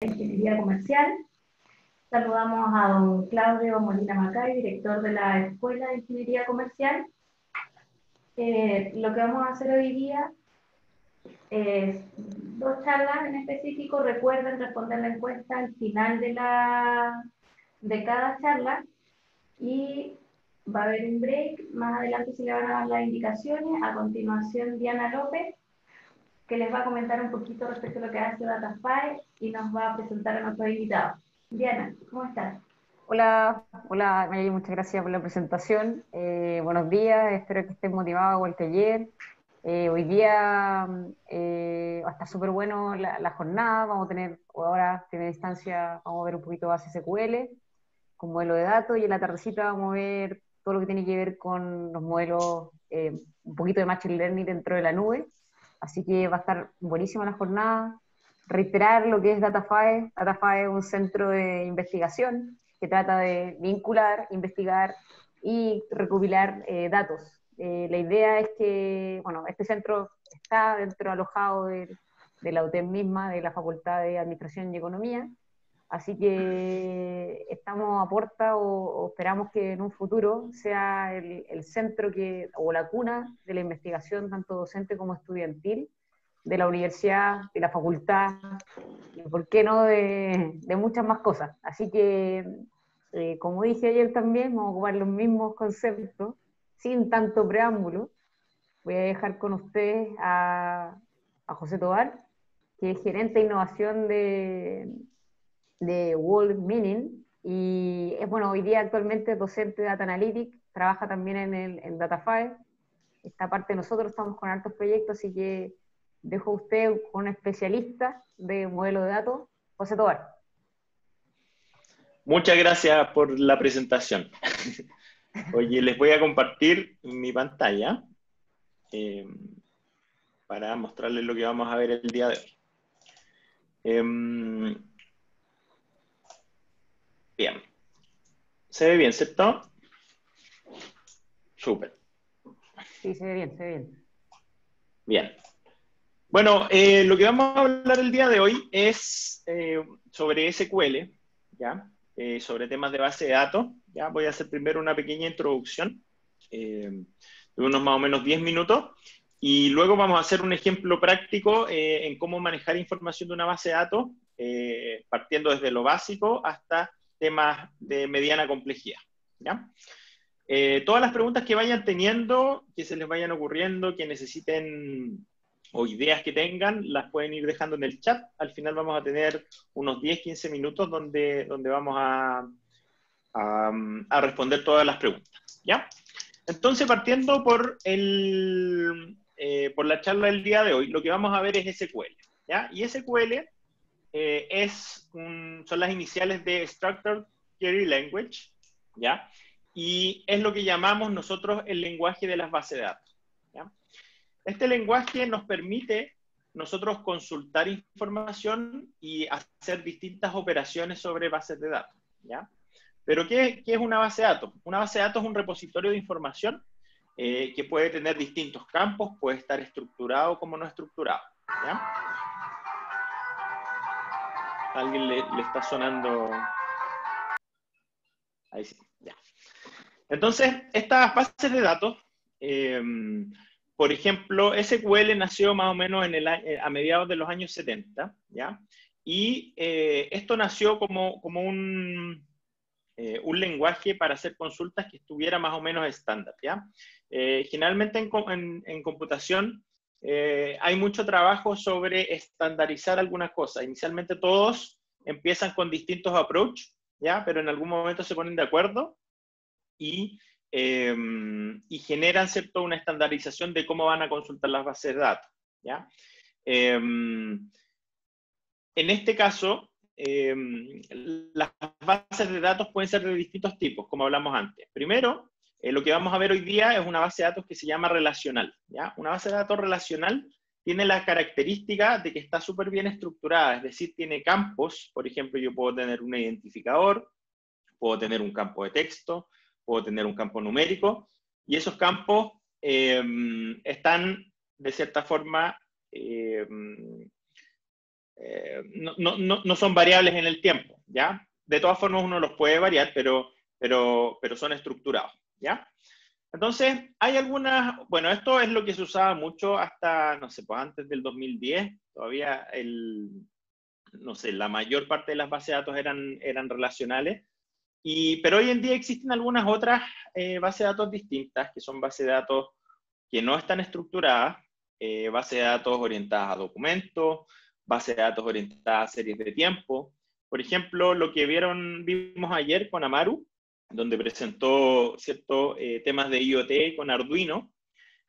Ingeniería Comercial. Saludamos a don Claudio Molina Macay, director de la Escuela de Ingeniería Comercial. Eh, lo que vamos a hacer hoy día es dos charlas en específico. Recuerden responder la encuesta al final de, la, de cada charla y va a haber un break. Más adelante se le van a dar las indicaciones. A continuación, Diana López que les va a comentar un poquito respecto a lo que hace DataFi y nos va a presentar a nuestro invitado. Diana, ¿cómo estás? Hola, hola, muchas gracias por la presentación. Eh, buenos días, espero que estén motivados igual que ayer. Eh, hoy día eh, va a estar súper bueno la, jornada, vamos a tener, ahora tiene distancia, vamos a ver un poquito base SQL con modelo de datos y en la tardecita vamos a ver todo lo que tiene que ver con los modelos, un poquito de Machine Learning dentro de la nube Así que va a estar buenísima la jornada. Reiterar lo que es DataFi. DataFi es un centro de investigación que trata de vincular, investigar y recopilar eh, datos. Eh, la idea es que, bueno, este centro está dentro alojado de, de la UTEM misma, de la Facultad de Administración y Economía, Así que estamos a puerta o, esperamos que en un futuro sea el, centro que, o la cuna de la investigación, tanto docente como estudiantil, de la universidad, de la facultad, y por qué no de, muchas más cosas. Así que, eh, como dije ayer también, vamos a ocupar los mismos conceptos, sin tanto preámbulo. Voy a dejar con ustedes a, a José Tobar, que es gerente de innovación de, de World Meaning y es bueno, hoy día actualmente docente de Data Analytics, trabaja también en, el, en DataFi. Esta parte nosotros estamos con altos proyectos, así que dejo a usted un especialista de modelo de datos, José Tobar. Muchas gracias por la presentación. Oye, les voy a compartir mi pantalla eh, para mostrarles lo que vamos a ver el día de hoy. Em, Bien. ¿Se ve bien, cierto? Súper. Sí, se ve bien, se ve bien. Bien. Bueno, eh, lo que vamos a hablar el día de hoy es eh, sobre SQL, ¿ya? Eh, sobre temas de base de datos. ¿ya? Voy a hacer primero una pequeña introducción de unos más o menos 10 minutos y luego vamos a hacer un ejemplo práctico en cómo manejar información de una base de datos, partiendo desde lo básico hasta temas de mediana complejidad. ¿ya? Eh, todas las preguntas que vayan teniendo, que se les vayan ocurriendo, que necesiten o ideas que tengan, las pueden ir dejando en el chat. Al final vamos a tener unos 10, 15 minutos donde, donde vamos a, a, responder todas las preguntas. ¿ya? Entonces, partiendo por, el, eh, por la charla del día de hoy, lo que vamos a ver es SQL. ¿ya? Y SQL eh, es son las iniciales de Structured Query Language, ¿ya? Y es lo que llamamos nosotros el lenguaje de las bases de datos. Este lenguaje nos permite nosotros consultar información y hacer distintas operaciones sobre bases de datos, ¿ya? Pero ¿qué, qué es una base de datos? Una base de datos es un repositorio de información eh, que puede tener distintos campos, puede estar estructurado como no estructurado, ¿ya? Alguien le, está sonando. Ahí sí, ya. Entonces, estas bases de datos, em, por ejemplo, SQL nació más o menos en el, eh, a mediados de los años 70, ¿ya? Y eh, esto nació como, como un, eh, un lenguaje para hacer consultas que estuviera más o menos estándar, ¿ya? generalmente en, en computación eh, hay mucho trabajo sobre estandarizar algunas cosas. Inicialmente todos empiezan con distintos approach, ¿ya? Pero en algún momento se ponen de acuerdo y, em, y generan, ¿cierto?, una estandarización de cómo van a consultar las bases de datos, ¿ya? Em, en este caso, em, las bases de datos pueden ser de distintos tipos, como hablamos antes. Primero, eh, lo que vamos a ver hoy día es una base de datos que se llama relacional. ¿ya? Una base de datos relacional tiene la característica de que está súper bien estructurada, es decir, tiene campos, por ejemplo, yo puedo tener un identificador, puedo tener un campo de texto, puedo tener un campo numérico, y esos campos em, están, de cierta forma, em, eh, no, son variables en el tiempo, ¿ya? De todas formas uno los puede variar, pero, pero, pero son estructurados, ¿ya? Entonces, hay algunas, bueno, esto es lo que se usaba mucho hasta, no sé, pues antes del 2010, todavía el, no sé, la mayor parte de las bases de datos eran, eran relacionales, y, pero hoy en día existen algunas otras eh, bases de datos distintas, que son bases de datos que no están estructuradas, eh, bases de datos orientadas a documentos, bases de datos orientadas a series de tiempo. Por ejemplo, lo que vieron, vimos ayer con Amaru, donde presentó ciertos eh, temas de IoT con Arduino,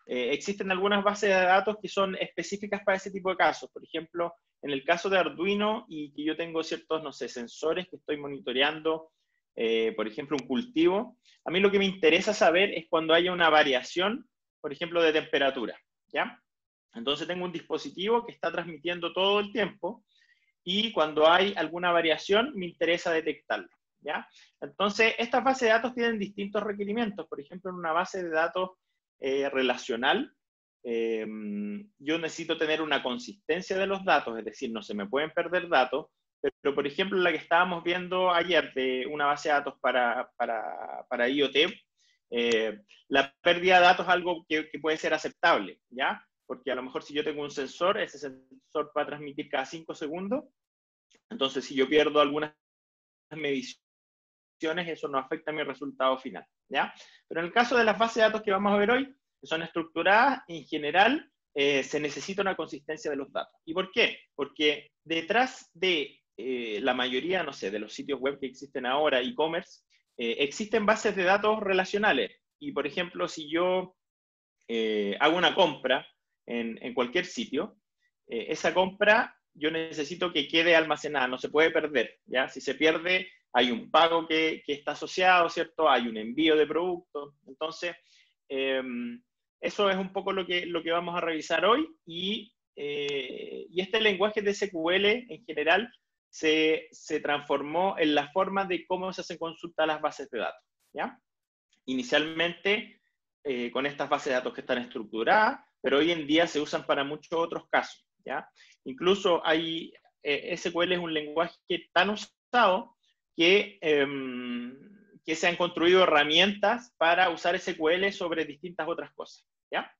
eh, existen algunas bases de datos que son específicas para ese tipo de casos. Por ejemplo, en el caso de Arduino y que yo tengo ciertos, no sé, sensores que estoy monitoreando, eh, por ejemplo, un cultivo, a mí lo que me interesa saber es cuando haya una variación, por ejemplo, de temperatura, ¿ya? Entonces tengo un dispositivo que está transmitiendo todo el tiempo y cuando hay alguna variación me interesa detectarlo. ¿Ya? Entonces, estas bases de datos tienen distintos requerimientos. Por ejemplo, en una base de datos eh, relacional, em, yo necesito tener una consistencia de los datos, es decir, no se me pueden perder datos, pero, por ejemplo, la que estábamos viendo ayer de una base de datos para, para, para IoT, eh, la pérdida de datos es algo que, que, puede ser aceptable, ¿ya? Porque a lo mejor si yo tengo un sensor, ese sensor va a transmitir cada 5 segundos, entonces si yo pierdo algunas mediciones, eso no afecta a mi resultado final, ¿ya? Pero en el caso de las bases de datos que vamos a ver hoy, que son estructuradas, en general eh, se necesita una consistencia de los datos. ¿Y por qué? Porque detrás de eh, la mayoría, no sé, de los sitios web que existen ahora, e-commerce, eh, existen bases de datos relacionales. Y por ejemplo, si yo hago una compra en, en cualquier sitio, esa compra yo necesito que quede almacenada, no se puede perder, ¿ya? Si se pierde, hay un pago que, está asociado, ¿cierto? Hay un envío de productos. Entonces, em, eso es un poco lo que, vamos a revisar hoy y, eh, este lenguaje de SQL en general se, transformó en la forma de cómo se hacen consultas a las bases de datos, ¿ya? Inicialmente eh, con estas bases de datos que están estructuradas, pero hoy en día se usan para muchos otros casos, ¿ya? Incluso hay, eh, SQL es un lenguaje tan usado Em, que, se han construido herramientas para usar SQL sobre distintas otras cosas. ¿ya?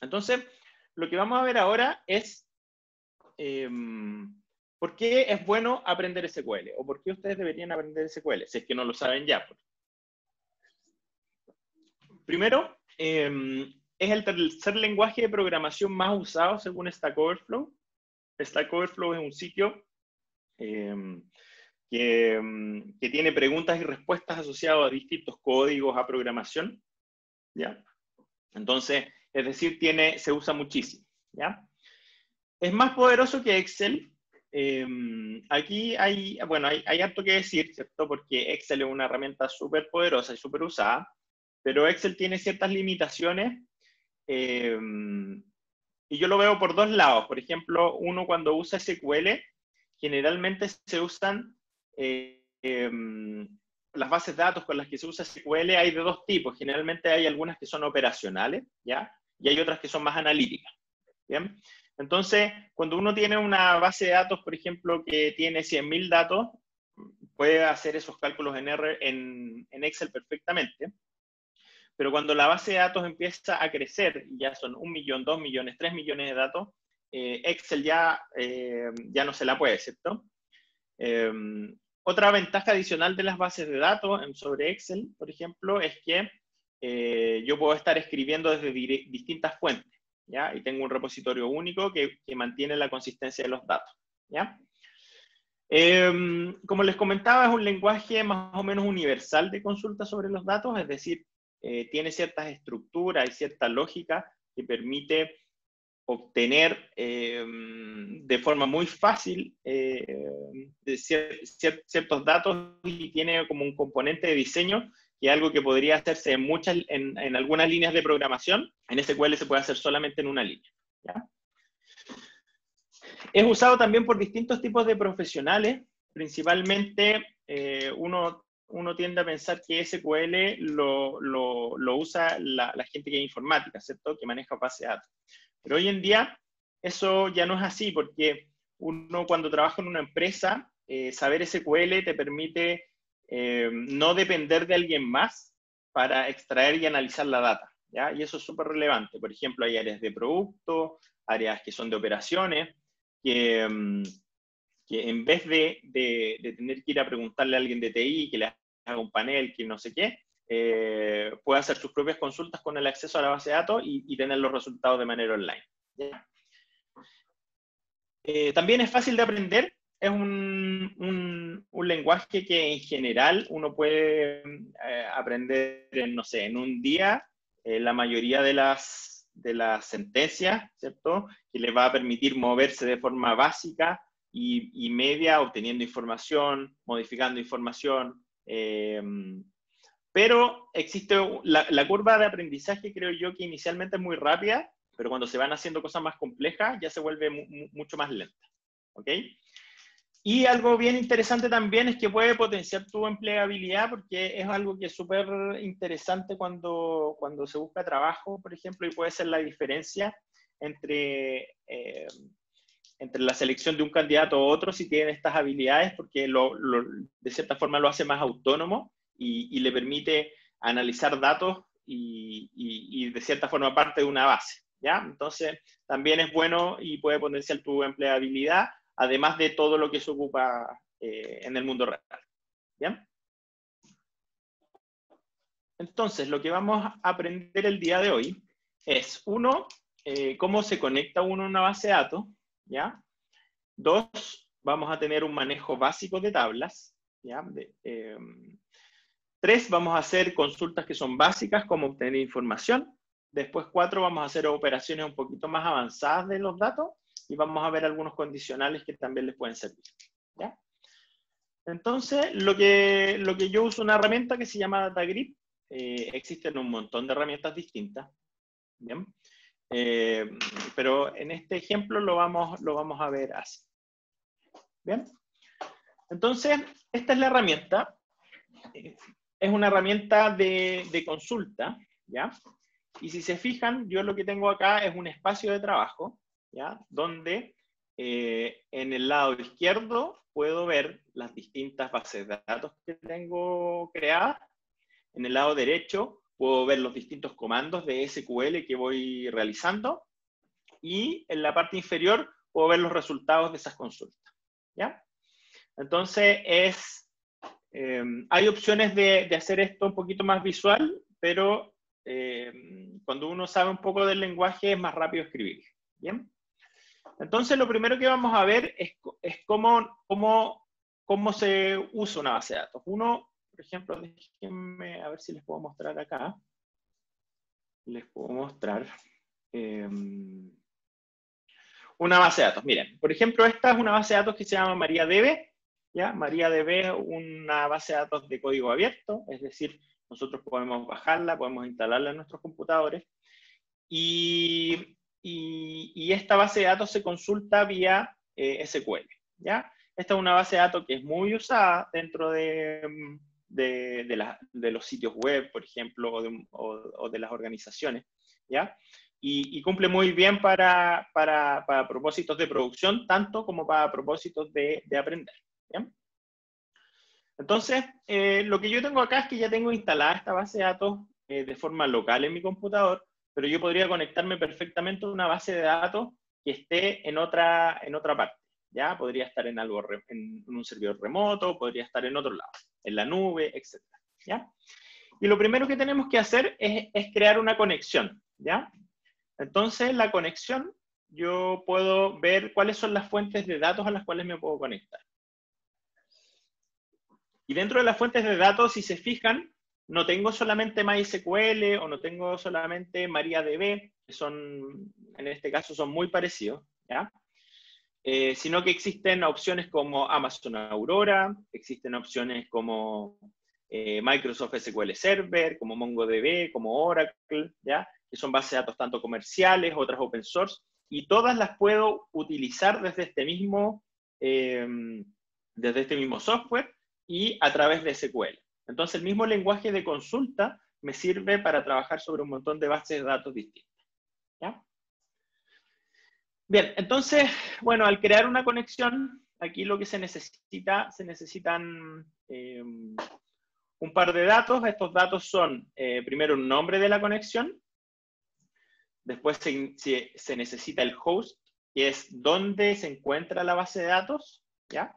Entonces, lo que vamos a ver ahora es em, por qué es bueno aprender SQL o por qué ustedes deberían aprender SQL, si es que no lo saben ya. Pues. Primero, em, es el tercer lenguaje de programación más usado según Stack Overflow. Stack Overflow es un sitio que, tiene preguntas y respuestas asociadas a distintos códigos, a programación, ¿ya? Entonces, es decir, tiene, se usa muchísimo, ¿ya? Es más poderoso que Excel. Em, aquí hay, bueno, hay, hay harto que decir, ¿cierto? Porque Excel es una herramienta súper poderosa y súper usada, pero Excel tiene ciertas limitaciones em, y yo lo veo por dos lados. Por ejemplo, uno cuando usa SQL, generalmente se usan eh, em, las bases de datos con las que se usa SQL hay de dos tipos. Generalmente hay algunas que son operacionales, ¿ya? Y hay otras que son más analíticas, ¿bien? Entonces, cuando uno tiene una base de datos, por ejemplo, que tiene 100.000 datos, puede hacer esos cálculos en, R, en, Excel perfectamente. Pero cuando la base de datos empieza a crecer, ya son un millón, dos millones, tres millones de datos, eh, Excel ya, eh, ya no se la puede, ¿cierto? Em, otra ventaja adicional de las bases de datos sobre Excel, por ejemplo, es que eh, yo puedo estar escribiendo desde distintas fuentes. Y tengo un repositorio único que, mantiene la consistencia de los datos. Em, como les comentaba, es un lenguaje más o menos universal de consulta sobre los datos, es decir, eh, tiene ciertas estructuras y cierta lógica que permite obtener em, de forma muy fácil em, ciertos datos y tiene como un componente de diseño que es algo que podría hacerse en, muchas, en, algunas líneas de programación, en SQL se puede hacer solamente en una línea. Es usado también por distintos tipos de profesionales, principalmente eh, uno, uno tiende a pensar que SQL lo, lo, lo usa la, la, gente que es informática, ¿cierto? Que maneja base de datos. Pero hoy en día eso ya no es así porque uno cuando trabaja en una empresa, eh, saber SQL te permite eh, no depender de alguien más para extraer y analizar la data. ¿ya? Y eso es súper relevante. Por ejemplo, hay áreas de producto, áreas que son de operaciones, que, mm, que en vez de, de, tener que ir a preguntarle a alguien de TI que le haga un panel, que no sé qué, eh, puede hacer sus propias consultas con el acceso a la base de datos y, tener los resultados de manera online. Eh, también es fácil de aprender, es un, un, lenguaje que en general uno puede eh, aprender, en, no sé, en un día, la mayoría de las, de las sentencias, ¿cierto? Que le va a permitir moverse de forma básica y, y media, obteniendo información, modificando información, eh, pero existe la, curva de aprendizaje, creo yo, que inicialmente es muy rápida, pero cuando se van haciendo cosas más complejas ya se vuelve mucho más lenta. ¿Ok? Y algo bien interesante también es que puede potenciar tu empleabilidad porque es algo que es súper interesante cuando, cuando se busca trabajo, por ejemplo, y puede ser la diferencia entre, eh, entre la selección de un candidato u otro si tiene estas habilidades, porque de cierta forma lo hace más autónomo y, le permite analizar datos y, de cierta forma parte de una base. ¿ya? Entonces, también es bueno y puede potenciar tu empleabilidad, además de todo lo que se ocupa eh, en el mundo real. ¿ya? Entonces, lo que vamos a aprender el día de hoy es, uno, eh, cómo se conecta uno a una base de datos, ¿ya? Dos, vamos a tener un manejo básico de tablas, ¿ya? De, em, Tres, vamos a hacer consultas que son básicas, como obtener información. Después, cuatro, vamos a hacer operaciones un poquito más avanzadas de los datos y vamos a ver algunos condicionales que también les pueden servir. Entonces, lo que, lo que yo uso una herramienta que se llama DataGrip. Eh, existen un montón de herramientas distintas. ¿bien? Eh, pero en este ejemplo lo vamos, lo vamos a ver así. ¿Bien? Entonces, esta es la herramienta es una herramienta de, consulta, ¿ya? Y si se fijan, yo lo que tengo acá es un espacio de trabajo, ¿ya? Donde eh, en el lado izquierdo puedo ver las distintas bases de datos que tengo creadas. En el lado derecho puedo ver los distintos comandos de SQL que voy realizando. Y en la parte inferior puedo ver los resultados de esas consultas. ¿ya? Entonces es Em, hay opciones de, hacer esto un poquito más visual, pero em, cuando uno sabe un poco del lenguaje es más rápido escribir. ¿Bien? Entonces, lo primero que vamos a ver es, cómo, se usa una base de datos. Uno, por ejemplo, déjenme a ver si les puedo mostrar acá. Les puedo mostrar em, una base de datos. Miren, por ejemplo, esta es una base de datos que se llama MariaDB ¿ya? MariaDB una base de datos de código abierto, es decir, nosotros podemos bajarla, podemos instalarla en nuestros computadores, y, y, esta base de datos se consulta vía eh, SQL, ¿ya? Esta es una base de datos que es muy usada dentro de, de, los sitios web, por ejemplo, o de, las organizaciones, ¿ya? Y, cumple muy bien para, para, para, propósitos de producción, tanto como para propósitos de, de aprender. Entonces, eh, lo que yo tengo acá es que ya tengo instalada esta base de datos eh, de forma local en mi computador, pero yo podría conectarme perfectamente a una base de datos que esté en otra, en otra parte. ¿ya? Podría estar en, algo, en un servidor remoto, podría estar en otro lado, en la nube, etc. ¿ya? Y lo primero que tenemos que hacer es, es crear una conexión. ¿ya? Entonces, la conexión, yo puedo ver cuáles son las fuentes de datos a las cuales me puedo conectar. Y dentro de las fuentes de datos, si se fijan, no tengo solamente MySQL o no tengo solamente MariaDB, que son, en este caso, son muy parecidos, ¿ya? Eh, sino que existen opciones como Amazon Aurora, existen opciones como eh, Microsoft SQL Server, como MongoDB, como Oracle, ¿ya? que son bases de datos tanto comerciales, otras open source, y todas las puedo utilizar desde este mismo, eh, desde este mismo software y a través de SQL. Entonces, el mismo lenguaje de consulta me sirve para trabajar sobre un montón de bases de datos distintas. Bien, entonces, bueno, al crear una conexión, aquí lo que se necesita, se necesitan eh, un par de datos. Estos datos son, eh, primero, un nombre de la conexión, después se, necesita el host, que es dónde se encuentra la base de datos, ¿ya?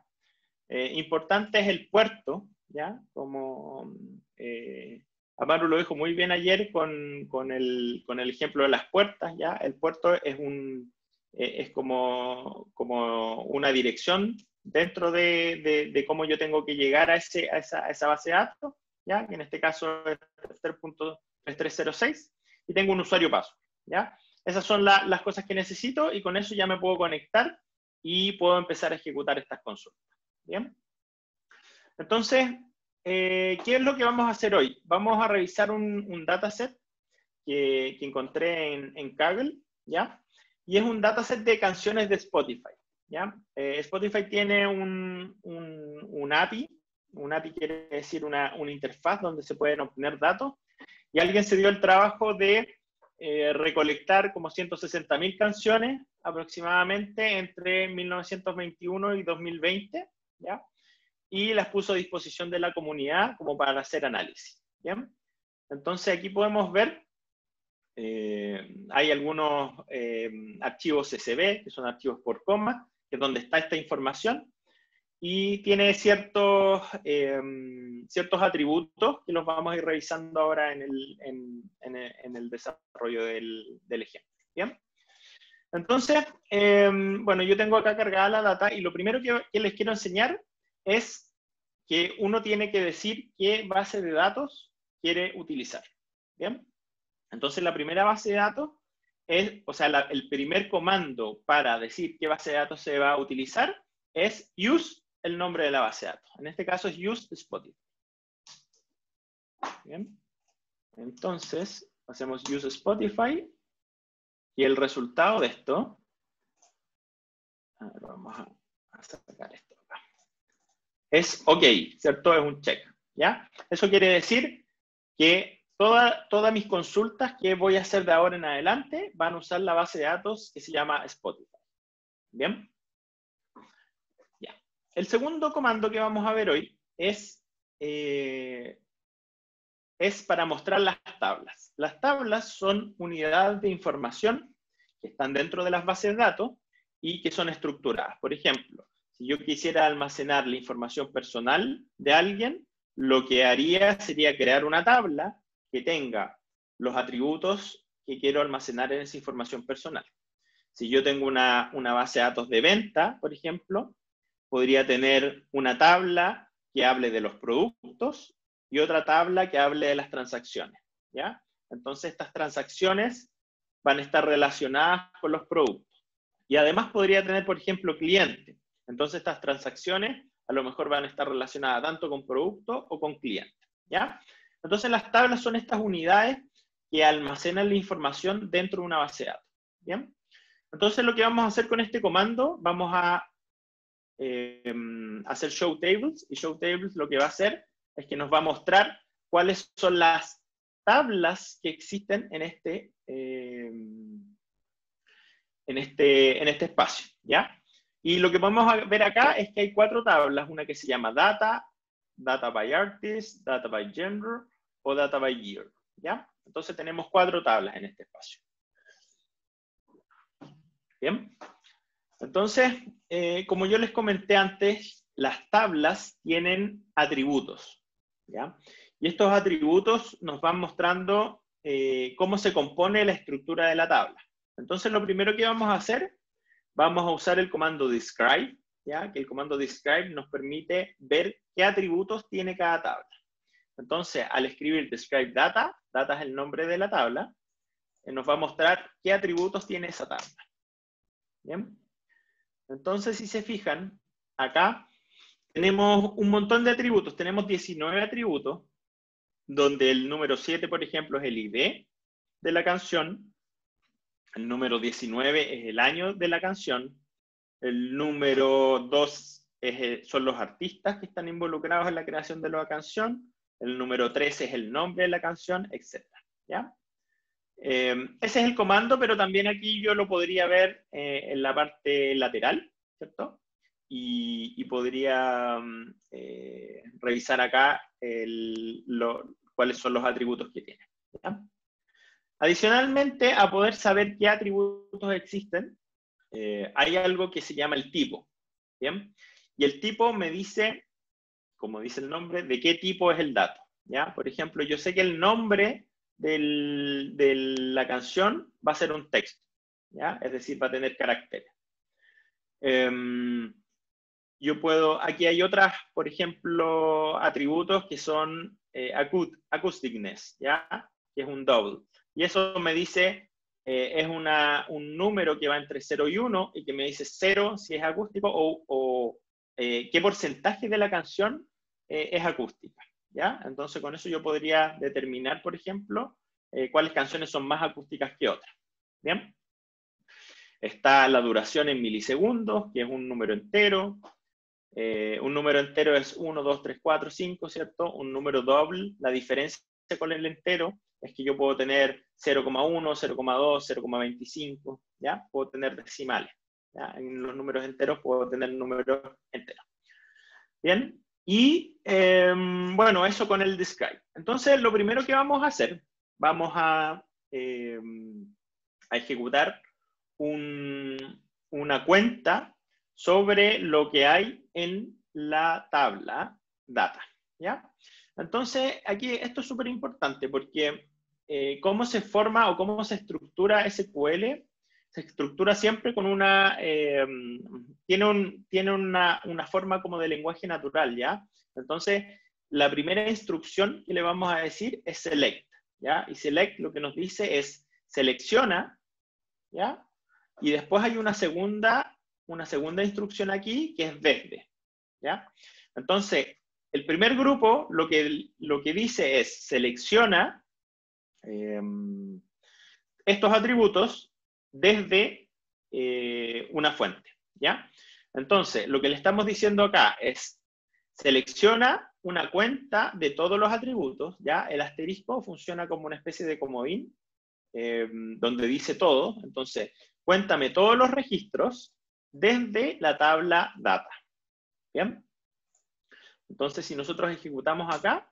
Eh, importante es el puerto, ¿ya? Como eh, Amaru lo dijo muy bien ayer con, el, ejemplo de las puertas, ¿ya? El puerto es, un, eh, es como, como una dirección dentro de, cómo yo tengo que llegar a, ese, a, esa, base de datos, ¿ya? que en este caso es 3.3306, y tengo un usuario paso. ¿ya? Esas son las cosas que necesito y con eso ya me puedo conectar y puedo empezar a ejecutar estas consultas. ¿Bien? Entonces, eh, ¿qué es lo que vamos a hacer hoy? Vamos a revisar un, dataset que, encontré en, Kaggle, ¿ya? Y es un dataset de canciones de Spotify. ¿ya? Eh, Spotify tiene un, un, API, un API quiere decir una, una, interfaz donde se pueden obtener datos, y alguien se dio el trabajo de eh, recolectar como 160.000 canciones aproximadamente entre 1921 y 2020, y las puso a disposición de la comunidad como para hacer análisis. Entonces aquí podemos ver, eh, hay algunos archivos CSV, que son archivos por coma, que es donde está esta información, y tiene ciertos, em, ciertos atributos que los vamos a ir revisando ahora en el, en, en el desarrollo del, del, ejemplo. ¿Bien? Entonces, em, bueno, yo tengo acá cargada la data y lo primero que, les quiero enseñar es que uno tiene que decir qué base de datos quiere utilizar. ¿Bien? Entonces, la primera base de datos es, o sea, el primer comando para decir qué base de datos se va a utilizar es use el nombre de la base de datos. En este caso es use Spotify. Bien. Entonces, hacemos use Spotify y el resultado de esto, vamos a sacar esto acá, es OK, ¿cierto? Es un check, ¿ya? Eso quiere decir que todas mis consultas que voy a hacer de ahora en adelante van a usar la base de datos que se llama Spotify. ¿Bien? Ya. El segundo comando que vamos a ver hoy es, eh, es para mostrar las tablas. Las tablas son unidades de información que están dentro de las bases de datos y que son estructuradas. Por ejemplo, si yo quisiera almacenar la información personal de alguien, lo que haría sería crear una tabla que tenga los atributos que quiero almacenar en esa información personal. Si yo tengo una, base de datos de venta, por ejemplo, podría tener una tabla que hable de los productos y otra tabla que hable de las transacciones. ¿ya? Entonces, estas transacciones van a estar relacionadas con los productos. Y además podría tener, por ejemplo, cliente. Entonces, estas transacciones a lo mejor van a estar relacionadas tanto con producto o con cliente. ¿ya? Entonces las tablas son estas unidades que almacenan la información dentro de una base de datos. ¿Bien? Entonces lo que vamos a hacer con este comando, vamos a eh, hacer show tables, y show tables lo que va a hacer es que nos va a mostrar cuáles son las tablas que existen en este, eh, en este, en este espacio, ¿ya? Y lo que a ver acá es que hay cuatro tablas, una que se llama data, data by artist, data by gender o data by year. ¿ya? Entonces tenemos cuatro tablas en este espacio. Bien. Entonces, eh, como yo les comenté antes, las tablas tienen atributos. Y estos atributos nos van mostrando eh, cómo se compone la estructura de la tabla. Entonces, lo primero que vamos a hacer, vamos a usar el comando describe, ¿ya? que el comando describe nos permite ver qué atributos tiene cada tabla. Entonces, al escribir describe data, data es el nombre de la tabla, eh, nos va a mostrar qué atributos tiene esa tabla. Bien. Entonces, si se fijan, acá tenemos un montón de atributos. Tenemos 19 atributos, donde el número 7, por ejemplo, es el ID de la canción. El número 19 es el año de la canción. El número 2 eh, son los artistas que están involucrados en la creación de la canción. El número 13 es el nombre de la canción, etc. ¿ya? ese es el comando, pero también aquí yo lo podría ver en la parte lateral, ¿cierto? Y, podría mm, revisar acá cuáles son los atributos que tiene. Adicionalmente, a poder saber qué atributos existen, eh, hay algo que se llama el tipo. ¿bien? Y el tipo me dice, como dice el nombre, de qué tipo es el dato. ¿ya? Por ejemplo, yo sé que el nombre de la canción va a ser un texto. ¿ya? Es decir, va a tener caracteres. Em, yo puedo, aquí hay otras, por ejemplo, atributos que son eh, acousticness, ¿ya? Que es un double. Y eso me dice, eh, es un número que va entre 0 y 1 y que me dice 0 si es acústico o, eh, qué porcentaje de la canción eh, es acústica. ¿ya? Entonces con eso yo podría determinar, por ejemplo, cuáles canciones son más acústicas que otras. ¿Bien? Está la duración en milisegundos, que es un número entero. Un número entero es 1, 2, 3, 4, 5, ¿cierto? Un número doble, la diferencia con el entero es que yo puedo tener 0,1, 0,2, 0,25, ¿ya? Puedo tener decimales. ¿ya? En los números enteros puedo tener números enteros. Bien, y em, bueno, eso con el describe. Entonces, lo primero que vamos a hacer, vamos a, em, a ejecutar una cuenta sobre lo que hay en la tabla data, ¿ya? Entonces, aquí esto es súper importante porque eh, cómo se forma o cómo se estructura SQL, se estructura siempre con una, eh, tiene, un, tiene una, una, forma como de lenguaje natural, ¿ya? Entonces, la primera instrucción que le vamos a decir es select, ¿ya? Y select lo que nos dice es selecciona, ¿ya? Y después hay una segunda, una segunda instrucción aquí que es desde, ¿ya? Entonces, el primer grupo lo que, lo que dice es selecciona em, estos atributos desde eh, una fuente, ¿ya? Entonces, lo que le estamos diciendo acá es selecciona una cuenta de todos los atributos, ¿ya? El asterisco funciona como una especie de comodín, em, donde dice todo. Entonces, cuéntame todos los registros desde la tabla data, ¿bien? Entonces, si nosotros ejecutamos acá,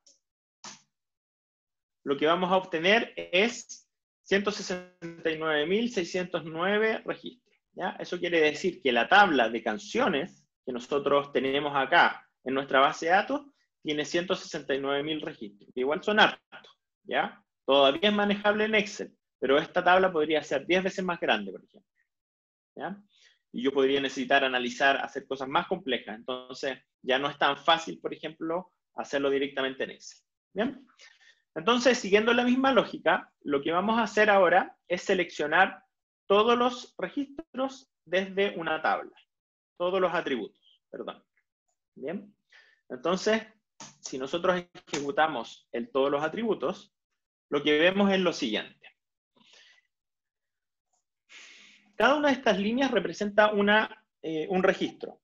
lo que vamos a obtener es 169.609 registros. ¿ya? Eso quiere decir que la tabla de canciones que nosotros tenemos acá en nuestra base de datos tiene 169.000 registros. Igual son hartos, ¿ya? Todavía es manejable en Excel, pero esta tabla podría ser 10 veces más grande, por ejemplo. ¿ya? Y yo podría necesitar analizar, hacer cosas más complejas. Entonces, ya no es tan fácil, por ejemplo, hacerlo directamente en Excel. ¿Bien? Entonces, siguiendo la misma lógica, lo que vamos a hacer ahora es seleccionar todos los registros desde una tabla, todos los atributos, perdón. Bien, entonces, si nosotros ejecutamos el todos los atributos, lo que vemos es lo siguiente. Cada una de estas líneas representa eh, un registro.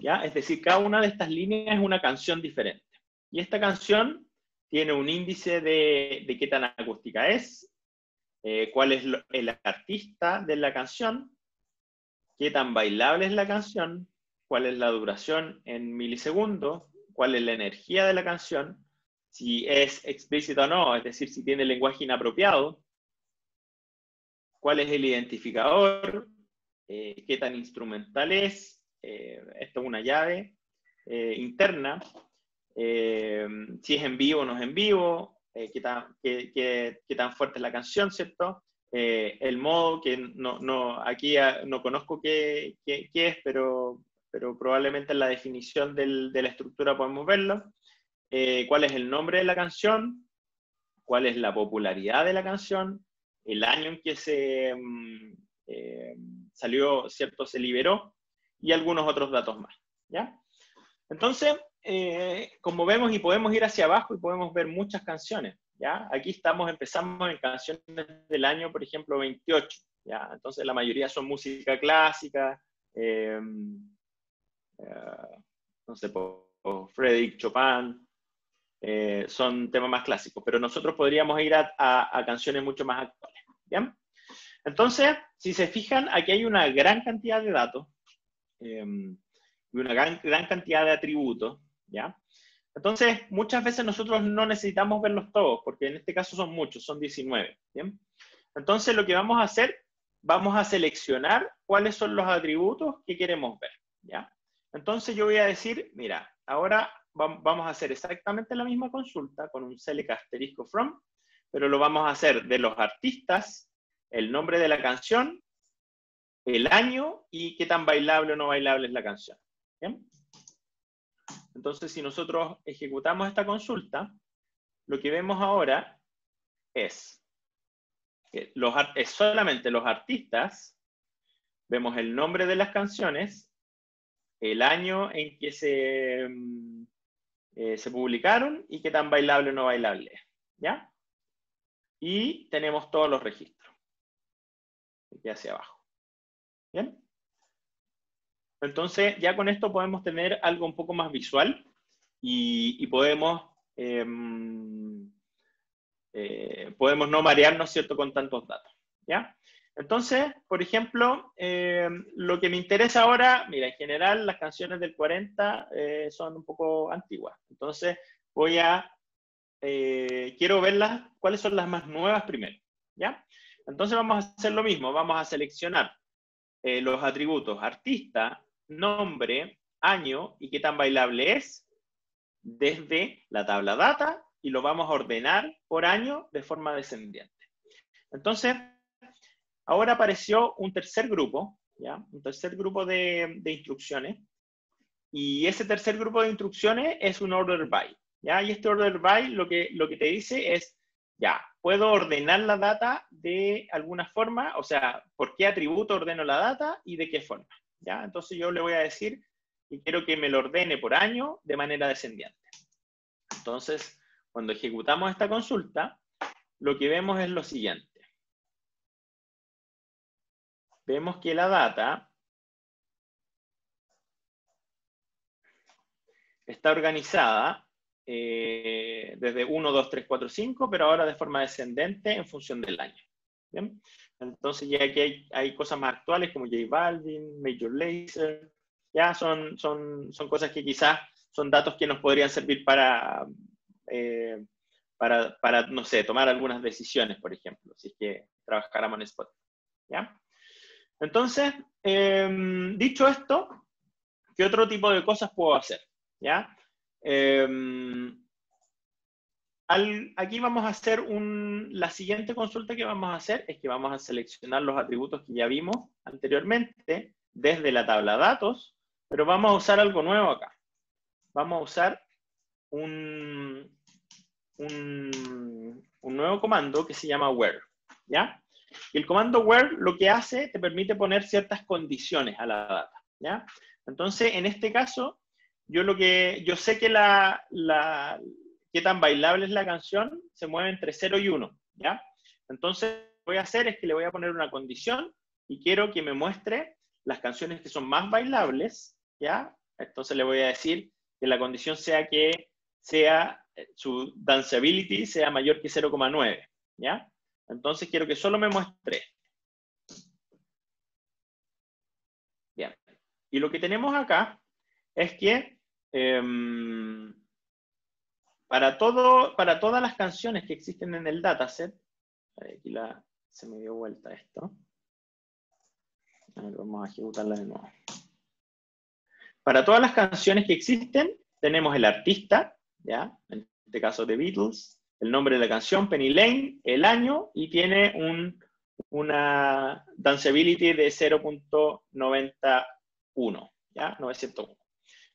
¿ya? Es decir, cada una de estas líneas es una canción diferente. Y esta canción tiene un índice de, qué tan acústica es, eh, cuál es el artista de la canción, qué tan bailable es la canción, cuál es la duración en milisegundos, cuál es la energía de la canción, si es explícita o no, es decir, si tiene lenguaje inapropiado, cuál es el identificador, eh, qué tan instrumental es, eh, esto es una llave eh, interna, si es en vivo o no es en vivo, qué tan, qué, tan, fuerte es la canción, ¿cierto? el modo, que no, no aquí no conozco qué, es, pero, pero probablemente en la definición del, de la estructura podemos verlo. cuál es el nombre de la canción, cuál es la popularidad de la canción, el año en que se mm, eh, salió, ¿cierto? Se liberó y algunos otros datos más, ¿ya? Entonces, eh, como vemos y podemos ir hacia abajo y podemos ver muchas canciones, ¿ya? Aquí estamos, empezamos en canciones del año, por ejemplo, 28, ¿ya? Entonces la mayoría son música clásica, eh, no sé, Frédéric Chopin, eh, son temas más clásicos, pero nosotros podríamos ir a, canciones mucho más actuales. ¿bien? Entonces, si se fijan, aquí hay una gran cantidad de datos em, y una gran, gran, cantidad de atributos. ¿ya? Entonces, muchas veces nosotros no necesitamos verlos todos, porque en este caso son muchos, son 19. ¿bien? Entonces, lo que vamos a hacer, vamos a seleccionar cuáles son los atributos que queremos ver. ¿ya? Entonces, yo voy a decir, mira, ahora vamos a hacer exactamente la misma consulta con un select asterisco from, pero lo vamos a hacer de los artistas, el nombre de la canción, el año y qué tan bailable o no bailable es la canción. Entonces, si nosotros ejecutamos esta consulta, lo que vemos ahora es que los, es solamente los artistas, vemos el nombre de las canciones, el año en que se, mm, eh, se publicaron y qué tan bailable o no bailable es. ¿Ya? Y tenemos todos los registros. Aquí hacia abajo. ¿Bien? Entonces, ya con esto podemos tener algo un poco más visual y, podemos, em, eh, podemos no marearnos, ¿cierto?, con tantos datos. ¿Ya? Entonces, por ejemplo, eh, lo que me interesa ahora, mira, en general las canciones del 40 eh, son un poco antiguas. Entonces, voy a, eh, quiero verlas, cuáles son las más nuevas primero, ¿ya? Entonces vamos a hacer lo mismo, vamos a seleccionar los atributos artista, nombre, año y qué tan bailable es desde la tabla data y lo vamos a ordenar por año de forma descendiente. Entonces, Ahora apareció un tercer grupo, ¿ya? Un tercer grupo de, instrucciones. Y ese tercer grupo de instrucciones es un order by, ¿ya? Y este order by lo que, lo que te dice es, ya, puedo ordenar la data de alguna forma, o sea, por qué atributo ordeno la data y de qué forma, ¿ya? Entonces yo le voy a decir que quiero que me lo ordene por año de manera descendiente. Entonces, cuando ejecutamos esta consulta, lo que vemos es lo siguiente. Vemos que la data está organizada eh, desde 1, 2, 3, 4, 5, pero ahora de forma descendente en función del año. Entonces ya aquí hay, cosas más actuales como J Balvin, Major Lazer, ya son, son, son cosas que quizás son datos que nos podrían servir para, eh, para, para, no sé, tomar algunas decisiones, por ejemplo, si es que trabajáramos en Spotify. ¿ya? Entonces, em, dicho esto, ¿qué otro tipo de cosas puedo hacer? ¿Ya? Em, aquí vamos a hacer un, la siguiente consulta que vamos a hacer es que vamos a seleccionar los atributos que ya vimos anteriormente desde la tabla datos, pero vamos a usar algo nuevo acá. Vamos a usar un, un, un nuevo comando que se llama where, ¿ya? Y el comando where lo que hace, te permite poner ciertas condiciones a la data, ¿ya? Entonces, en este caso, yo lo que, yo sé que la, la, qué tan bailable es la canción, se mueve entre 0 y 1, ¿ya? Entonces, lo que voy a hacer es que le voy a poner una condición y quiero que me muestre las canciones que son más bailables, ¿ya? Entonces le voy a decir que la condición sea que sea eh, su danceability sea mayor que 0,9, ¿ya? Entonces quiero que solo me muestre. Bien. Y lo que tenemos acá es que em, para, todo, para todas las canciones que existen en el dataset, aquí se me dio vuelta esto. vamos a ejecutarla de nuevo. Para todas las canciones que existen, tenemos el artista, ¿ya? En este caso de Beatles, el nombre de la canción, Penny Lane, el año, y tiene un, una danceability de 0.91, ¿ya? 901.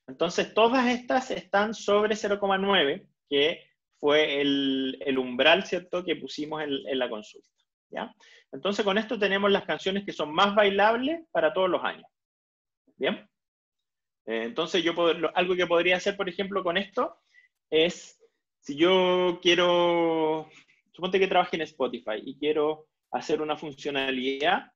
Entonces, todas estas están sobre 0,9, que fue el, umbral, ¿cierto?, que pusimos en, la consulta, ¿ya? Entonces, con esto tenemos las canciones que son más bailables para todos los años. ¿Bien? Eh, entonces, yo algo que podría hacer, por ejemplo, con esto es si yo quiero, suponte que trabaje en Spotify y quiero hacer una funcionalidad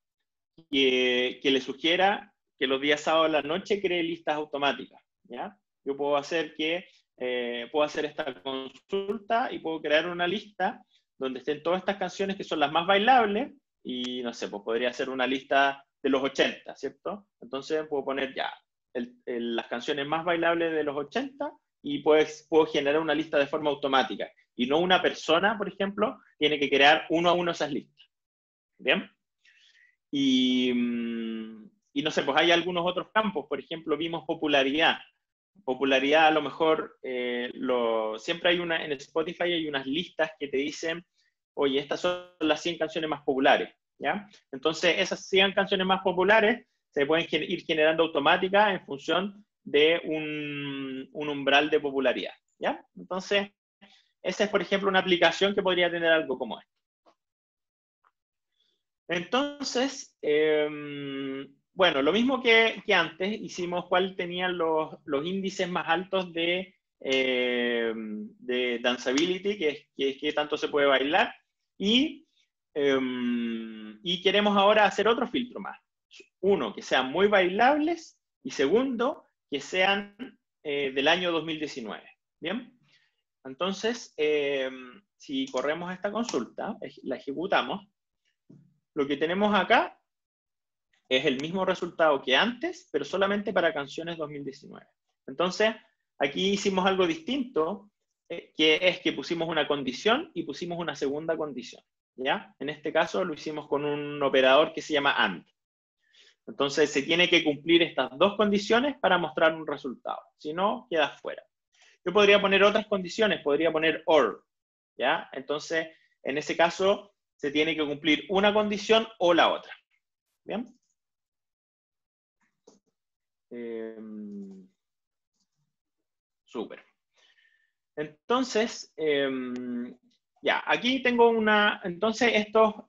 que, le sugiera que los días sábados a la noche cree listas automáticas, ¿ya? Yo puedo hacer que eh, puedo hacer esta consulta y puedo crear una lista donde estén todas estas canciones que son las más bailables y no sé, pues podría ser una lista de los 80, ¿cierto? Entonces puedo poner ya las canciones más bailables de los 80 y pues, puedo generar una lista de forma automática. Y no una persona, por ejemplo, tiene que crear uno a uno esas listas. ¿Bien? Y, mm, no sé, pues hay algunos otros campos, por ejemplo, vimos popularidad. Popularidad a lo mejor, eh, lo, siempre hay una, en Spotify hay unas listas que te dicen, oye, estas son las 100 canciones más populares, ¿ya? Entonces, esas 100 canciones más populares se pueden ir generando automática en función de un, umbral de popularidad, ¿ya? Entonces, esa es, por ejemplo, una aplicación que podría tener algo como esto. Entonces, em, bueno, lo mismo que, que, antes, hicimos cuál tenían los, los índices más altos de, em, de danceability, que es que, tanto se puede bailar, y, em, y queremos ahora hacer otro filtro más. Uno, que sean muy bailables, y segundo, que sean eh, del año 2019. ¿Bien? Entonces, si corremos esta consulta, la ejecutamos, lo que tenemos acá es el mismo resultado que antes, pero solamente para canciones 2019. Entonces, aquí hicimos algo distinto, eh, que es que pusimos una condición y pusimos una segunda condición. ¿ya? En este caso lo hicimos con un operador que se llama AND. Entonces, se tiene que cumplir estas dos condiciones para mostrar un resultado. Si no, queda fuera. Yo podría poner otras condiciones, podría poner OR. ¿ya? Entonces, en ese caso, se tiene que cumplir una condición o la otra. ¿Bien? Em, súper. Entonces, em, ya, aquí tengo una, entonces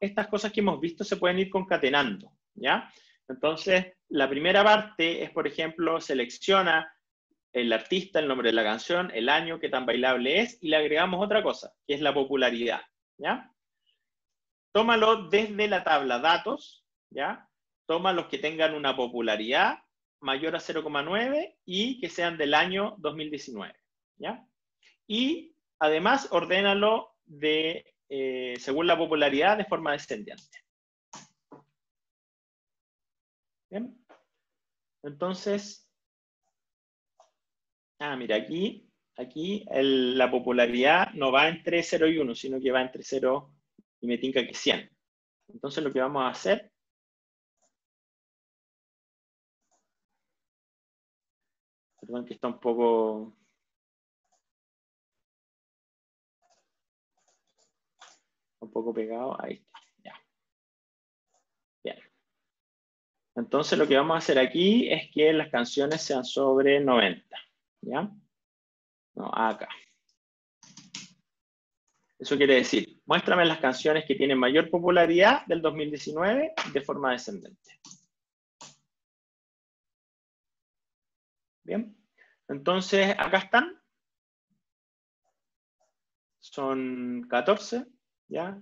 estas cosas que hemos visto se pueden ir concatenando, ¿ya? Entonces, la primera parte es, por ejemplo, selecciona el artista, el nombre de la canción, el año, qué tan bailable es, y le agregamos otra cosa, que es la popularidad, ¿ya? tómalo desde la tabla datos, ¿ya? Toma los que tengan una popularidad mayor a 0,9 y que sean del año 2019, ¿ya? Y además ordénalo de, eh, según la popularidad de forma descendiente. ¿Bien? Entonces, ah, mira, aquí, aquí la popularidad no va entre 0 y 1, sino que va entre 0 y me tinca que 100. Entonces lo que vamos a hacer Perdón que está un poco... Un poco pegado. Ahí está. Ya. Bien. Entonces lo que vamos a hacer aquí es que las canciones sean sobre 90. ¿Ya? No, acá. Eso quiere decir, muéstrame las canciones que tienen mayor popularidad del 2019 de forma descendente. Bien, entonces acá están. Son 14, ¿ya?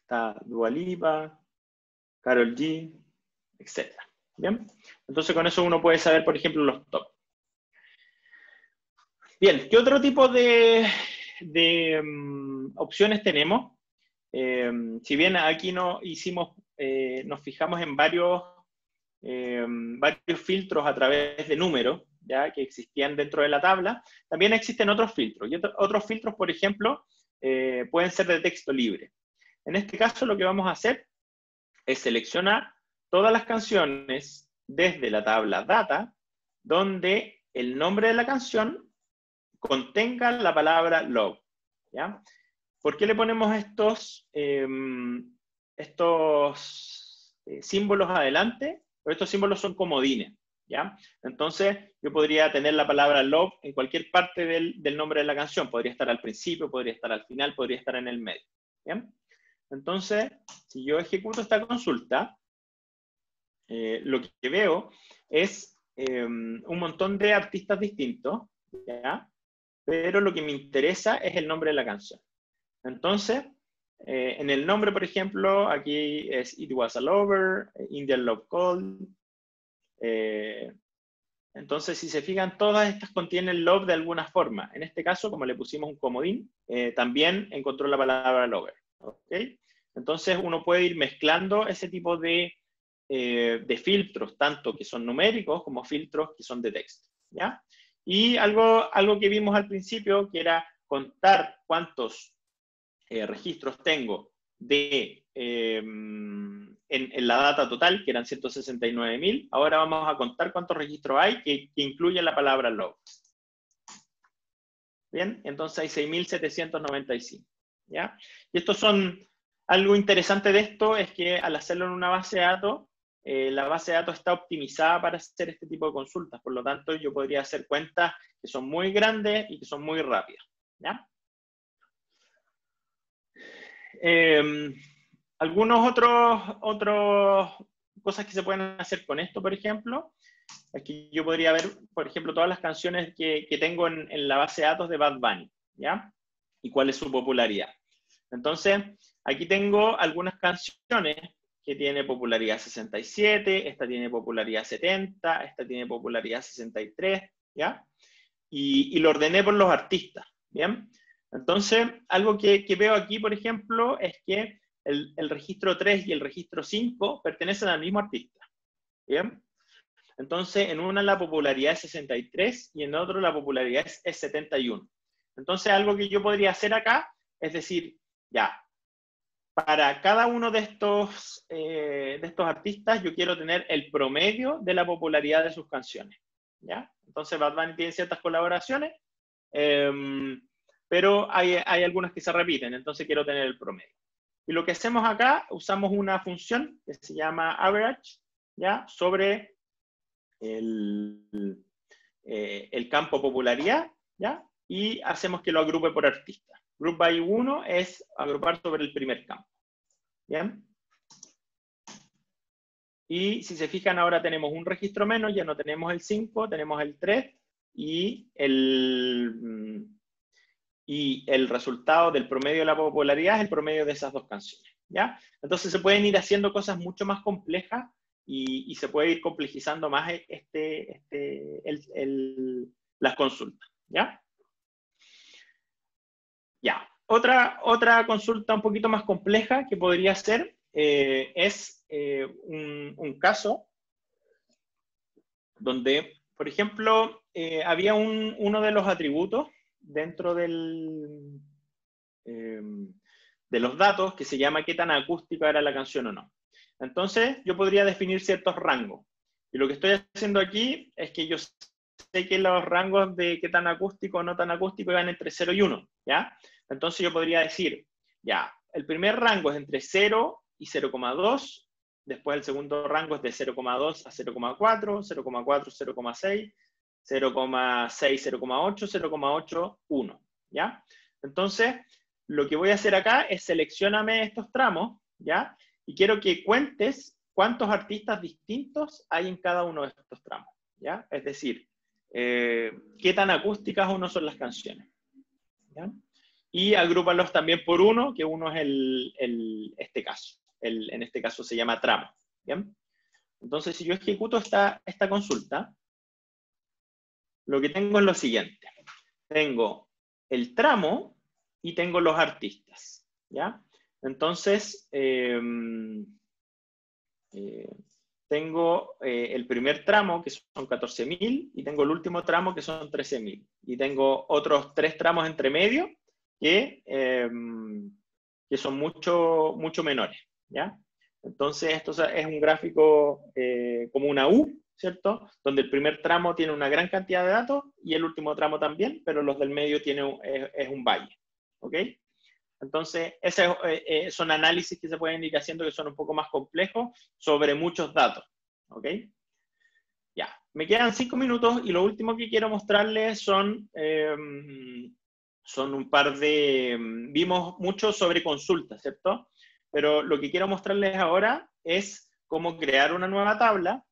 Está Dualipa, Carol G, etc. Bien, entonces con eso uno puede saber, por ejemplo, los top. Bien, ¿qué otro tipo de, mm, opciones tenemos. Eh, si bien aquí no hicimos, eh, nos fijamos en varios, eh, varios filtros a través de números, ya que existían dentro de la tabla, también existen otros filtros. Y otros filtros, por ejemplo, pueden ser de texto libre. En este caso, lo que vamos a hacer es seleccionar todas las canciones desde la tabla data, donde el nombre de la canción contenga la palabra log. ¿ya? ¿Por qué le ponemos estos, em, estos eh, símbolos adelante? Porque estos símbolos son comodines. ¿ya? Entonces, yo podría tener la palabra log en cualquier parte del, del, nombre de la canción. Podría estar al principio, podría estar al final, podría estar en el medio. Entonces, si yo ejecuto esta consulta, eh, lo que veo es em, un montón de artistas distintos, pero lo que me interesa es el nombre de la canción. Entonces, eh, en el nombre, por ejemplo, aquí es It Was a Lover, Indian Love Call, eh, Entonces, si se fijan, todas estas contienen love de alguna forma. En este caso, como le pusimos un comodín, eh, también encontró la palabra lover. Entonces, uno puede ir mezclando ese tipo de, eh, de, filtros, tanto que son numéricos como filtros que son de texto. ¿ya? Y algo, algo que vimos al principio, que era contar cuántos eh, registros tengo de, em, en, la data total, que eran 169.000, ahora vamos a contar cuántos registros hay que, que incluyen la palabra log. Bien, entonces hay 6.795. ¿ya? Y estos son, algo interesante de esto es que al hacerlo en una base de datos, eh, la base de datos está optimizada para hacer este tipo de consultas. Por lo tanto, yo podría hacer cuentas que son muy grandes y que son muy rápidas. ¿ya? Em, algunos otros, otros cosas que se pueden hacer con esto, por ejemplo, aquí yo podría ver, por ejemplo, todas las canciones que, que tengo en, en, la base de datos de Bad Bunny, ¿ya? Y cuál es su popularidad. Entonces, aquí tengo algunas canciones que tiene popularidad 67, esta tiene popularidad 70, esta tiene popularidad 63, ¿ya? Y, y lo ordené por los artistas, ¿bien? Entonces, algo que, veo aquí, por ejemplo, es que el, registro 3 y el registro 5 pertenecen al mismo artista. ¿Bien? Entonces, en una la popularidad es 63 y en otro la popularidad es, 71. Entonces, algo que yo podría hacer acá es decir, ya, para cada uno de estos, eh, de estos artistas yo quiero tener el promedio de la popularidad de sus canciones. ¿ya? Entonces, Bad Bunny tiene ciertas colaboraciones. Em, pero hay, hay algunas que se repiten, entonces quiero tener el promedio. Y lo que hacemos acá, usamos una función que se llama average, ¿ya? Sobre el, eh, el campo popularidad, ¿ya? Y hacemos que lo agrupe por artista. Group by 1 es agrupar sobre el primer campo. ¿Bien? Y si se fijan, ahora tenemos un registro menos, ya no tenemos el 5, tenemos el 3 y el, mm, y el resultado del promedio de la popularidad es el promedio de esas dos canciones. ¿ya? Entonces se pueden ir haciendo cosas mucho más complejas y, se puede ir complejizando más este, este, el, las consultas. ¿ya? Ya. Otra, otra consulta un poquito más compleja que podría ser eh, es eh, un, caso donde, por ejemplo, eh, había un, uno de los atributos dentro del, eh, de los datos que se llama qué tan acústica era la canción o no. Entonces, yo podría definir ciertos rangos. Y lo que estoy haciendo aquí es que yo sé que los rangos de qué tan acústico o no tan acústico van entre 0 y 1, Entonces yo podría decir, ya, el primer rango es entre 0 y 0,2, después el segundo rango es de 0,2 a 0,4, 0,4, 0,6, 0,6, 0,8, 0,8, 1, ¿ya? Entonces, lo que voy a hacer acá es seleccioname estos tramos, ¿ya? Y quiero que cuentes cuántos artistas distintos hay en cada uno de estos tramos, ¿ya? Es decir, eh, qué tan acústicas o no son las canciones, Y agrúpalos también por uno, que uno es el, este caso. En este caso se llama tramo, ¿bien? Entonces, si yo ejecuto esta, esta consulta, lo que tengo es lo siguiente. Tengo el tramo y tengo los artistas, ¿ya? Entonces, em, eh, tengo eh, el primer tramo, que son 14.000, y tengo el último tramo, que son 13.000. Y tengo otros tres tramos entre medio que, em, que son mucho, mucho menores, ¿ya? Entonces, esto es un gráfico eh, como una U, ¿cierto? Donde el primer tramo tiene una gran cantidad de datos y el último tramo también, pero los del medio tiene, es, un valle, ¿ok? Entonces, esos eh, eh, son análisis que se pueden ir haciendo que son un poco más complejos sobre muchos datos, ¿ok? Ya, me quedan cinco minutos y lo último que quiero mostrarles son, em, son un par de, em, vimos mucho sobre consultas, ¿cierto? Pero lo que quiero mostrarles ahora es cómo crear una nueva tabla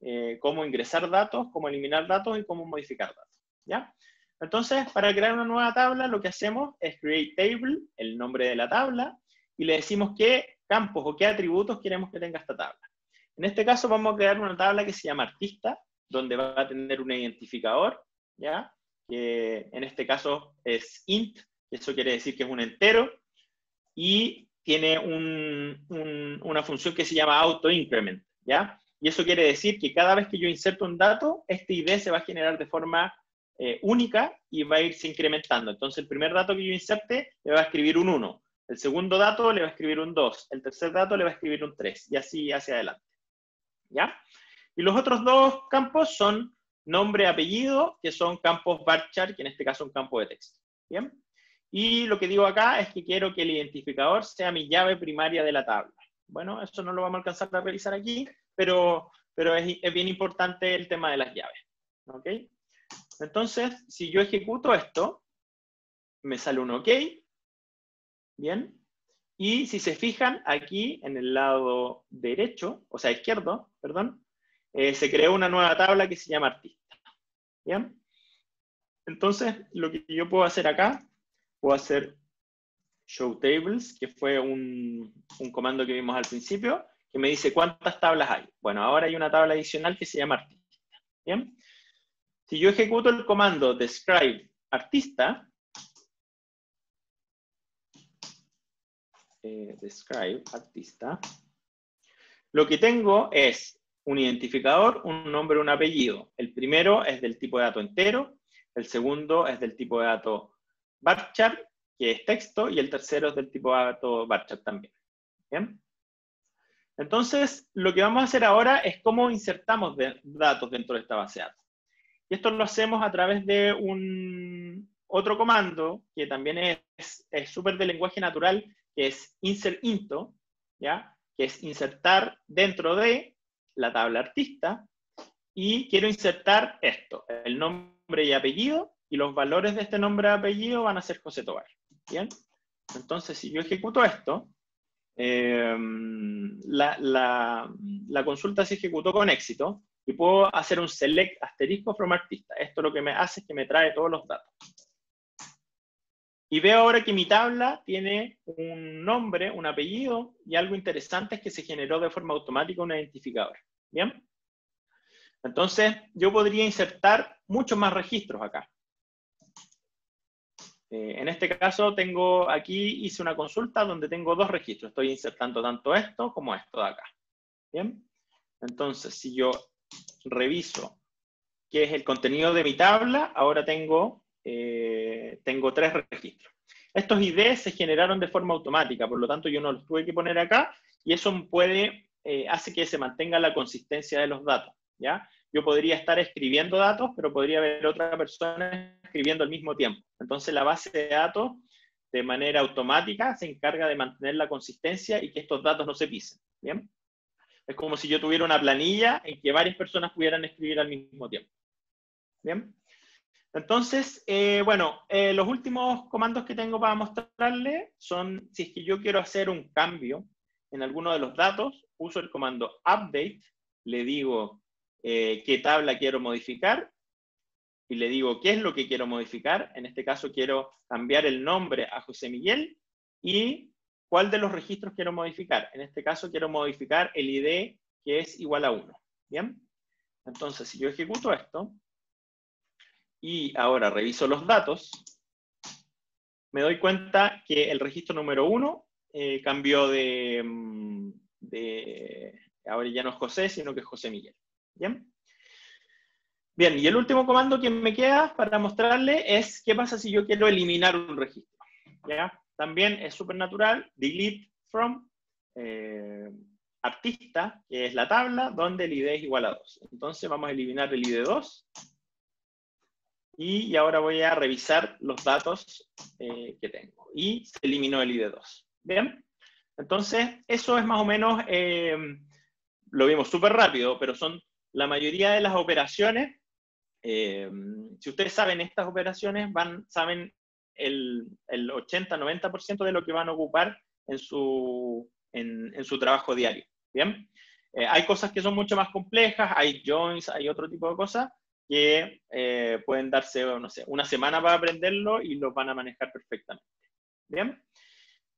eh, cómo ingresar datos, cómo eliminar datos y cómo modificar datos. ¿ya? Entonces, para crear una nueva tabla, lo que hacemos es create table, el nombre de la tabla, y le decimos qué campos o qué atributos queremos que tenga esta tabla. En este caso vamos a crear una tabla que se llama artista, donde va a tener un identificador, ¿ya? que en este caso es int, eso quiere decir que es un entero, y tiene una función que se llama autoincrement, ¿ya? Y eso quiere decir que cada vez que yo inserto un dato, este ID se va a generar de forma eh, única y va a irse incrementando. Entonces, el primer dato que yo inserte le va a escribir un 1, el segundo dato le va a escribir un 2, el tercer dato le va a escribir un 3, y así hacia adelante. ¿Ya? Y los otros dos campos son nombre, apellido, que son campos varchar, que en este caso es un campo de texto. ¿Bien? Y lo que digo acá es que quiero que el identificador sea mi llave primaria de la tabla. Bueno, eso no lo vamos a alcanzar a revisar aquí, pero, pero es, es bien importante el tema de las llaves. ¿Ok? Entonces, si yo ejecuto esto, me sale un OK. Bien. Y si se fijan, aquí en el lado derecho, o sea, izquierdo, perdón, eh, se creó una nueva tabla que se llama artista. ¿Bien? Entonces, lo que yo puedo hacer acá, puedo hacer show tables, que fue un, un comando que vimos al principio, que me dice cuántas tablas hay. Bueno, ahora hay una tabla adicional que se llama artista. ¿Bien? Si yo ejecuto el comando describe artista, eh, describe artista, lo que tengo es un identificador, un nombre, un apellido. El primero es del tipo de dato entero, el segundo es del tipo de dato varchar, que es texto, y el tercero es del tipo de dato varchar también. Entonces, lo que vamos a hacer ahora es cómo insertamos datos dentro de esta base de datos. Y esto lo hacemos a través de un otro comando que también es súper de lenguaje natural, que es insert into, ¿ya? que es insertar dentro de la tabla artista, y quiero insertar esto, el nombre y apellido, y los valores de este nombre y apellido van a ser José Tobar. ¿Bien? Entonces, si yo ejecuto esto, eh, la, la consulta se ejecutó con éxito, y puedo hacer un select asterisco from artista. Esto lo que me hace es que me trae todos los datos. Y veo ahora que mi tabla tiene un nombre, un apellido y algo interesante es que se generó de forma automática un identificador. ¿Bien? Entonces, yo podría insertar muchos más registros acá. Eh, en este caso, tengo aquí, hice una consulta donde tengo dos registros. Estoy insertando tanto esto como esto de acá. ¿Bien? Entonces, si yo reviso qué es el contenido de mi tabla, ahora tengo, eh, tengo tres registros. Estos IDs se generaron de forma automática, por lo tanto yo no los tuve que poner acá y eso puede, eh, hace que se mantenga la consistencia de los datos. ¿ya? Yo podría estar escribiendo datos, pero podría haber otra persona escribiendo al mismo tiempo. Entonces la base de datos de manera automática se encarga de mantener la consistencia y que estos datos no se pisen. ¿bien? Es como si yo tuviera una planilla en que varias personas pudieran escribir al mismo tiempo. ¿Bien? Entonces, eh, bueno, eh, los últimos comandos que tengo para mostrarle son, si es que yo quiero hacer un cambio en alguno de los datos, uso el comando update, le digo eh, qué tabla quiero modificar y le digo qué es lo que quiero modificar. En este caso quiero cambiar el nombre a José Miguel y ¿Cuál de los registros quiero modificar? En este caso quiero modificar el ID que es igual a 1. ¿Bien? Entonces, si yo ejecuto esto y ahora reviso los datos, me doy cuenta que el registro número 1 eh, cambió de, mm, de, ahora ya no es José, sino que es José Miguel. ¿Bien? Bien, y el último comando que me queda para mostrarle es qué pasa si yo quiero eliminar un registro. ¿Ya? También es supernatural, delete from eh, artista, que es la tabla donde el ID es igual a 2. Entonces vamos a eliminar el ID 2. Y, ahora voy a revisar los datos eh, que tengo. Y se eliminó el ID 2. ¿Bien? Entonces, eso es más o menos, eh, lo vimos súper rápido, pero son la mayoría de las operaciones. si ustedes saben estas operaciones, van, saben el, el 80-90% de lo que van a ocupar en su, en, en su trabajo diario. ¿Bien? Eh, hay cosas que son mucho más complejas, hay joins, hay otro tipo de cosas que eh, pueden darse, una semana para aprenderlo y lo van a manejar perfectamente. ¿Bien?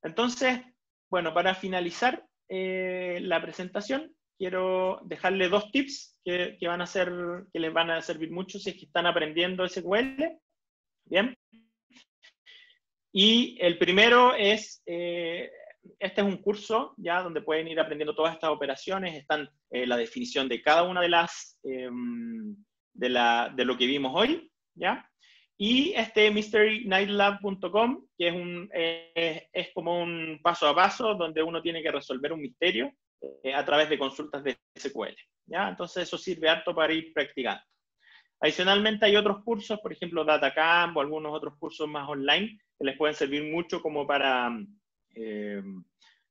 Entonces, bueno, para finalizar eh, la presentación, quiero dejarle dos tips que, van a ser, que les van a servir mucho si es que están aprendiendo SQL. Bien. Y el primero es, eh, este es un curso ya donde pueden ir aprendiendo todas estas operaciones, están eh, la definición de cada una de las, em, de, la, de lo que vimos hoy, ¿ya? Y este mysterynightlab.com, que es, un, eh, es como un paso a paso donde uno tiene que resolver un misterio eh, a través de consultas de SQL. ¿ya? Entonces eso sirve harto para ir practicando. Adicionalmente hay otros cursos, por ejemplo DataCamp o algunos otros cursos más online les pueden servir mucho como para, eh,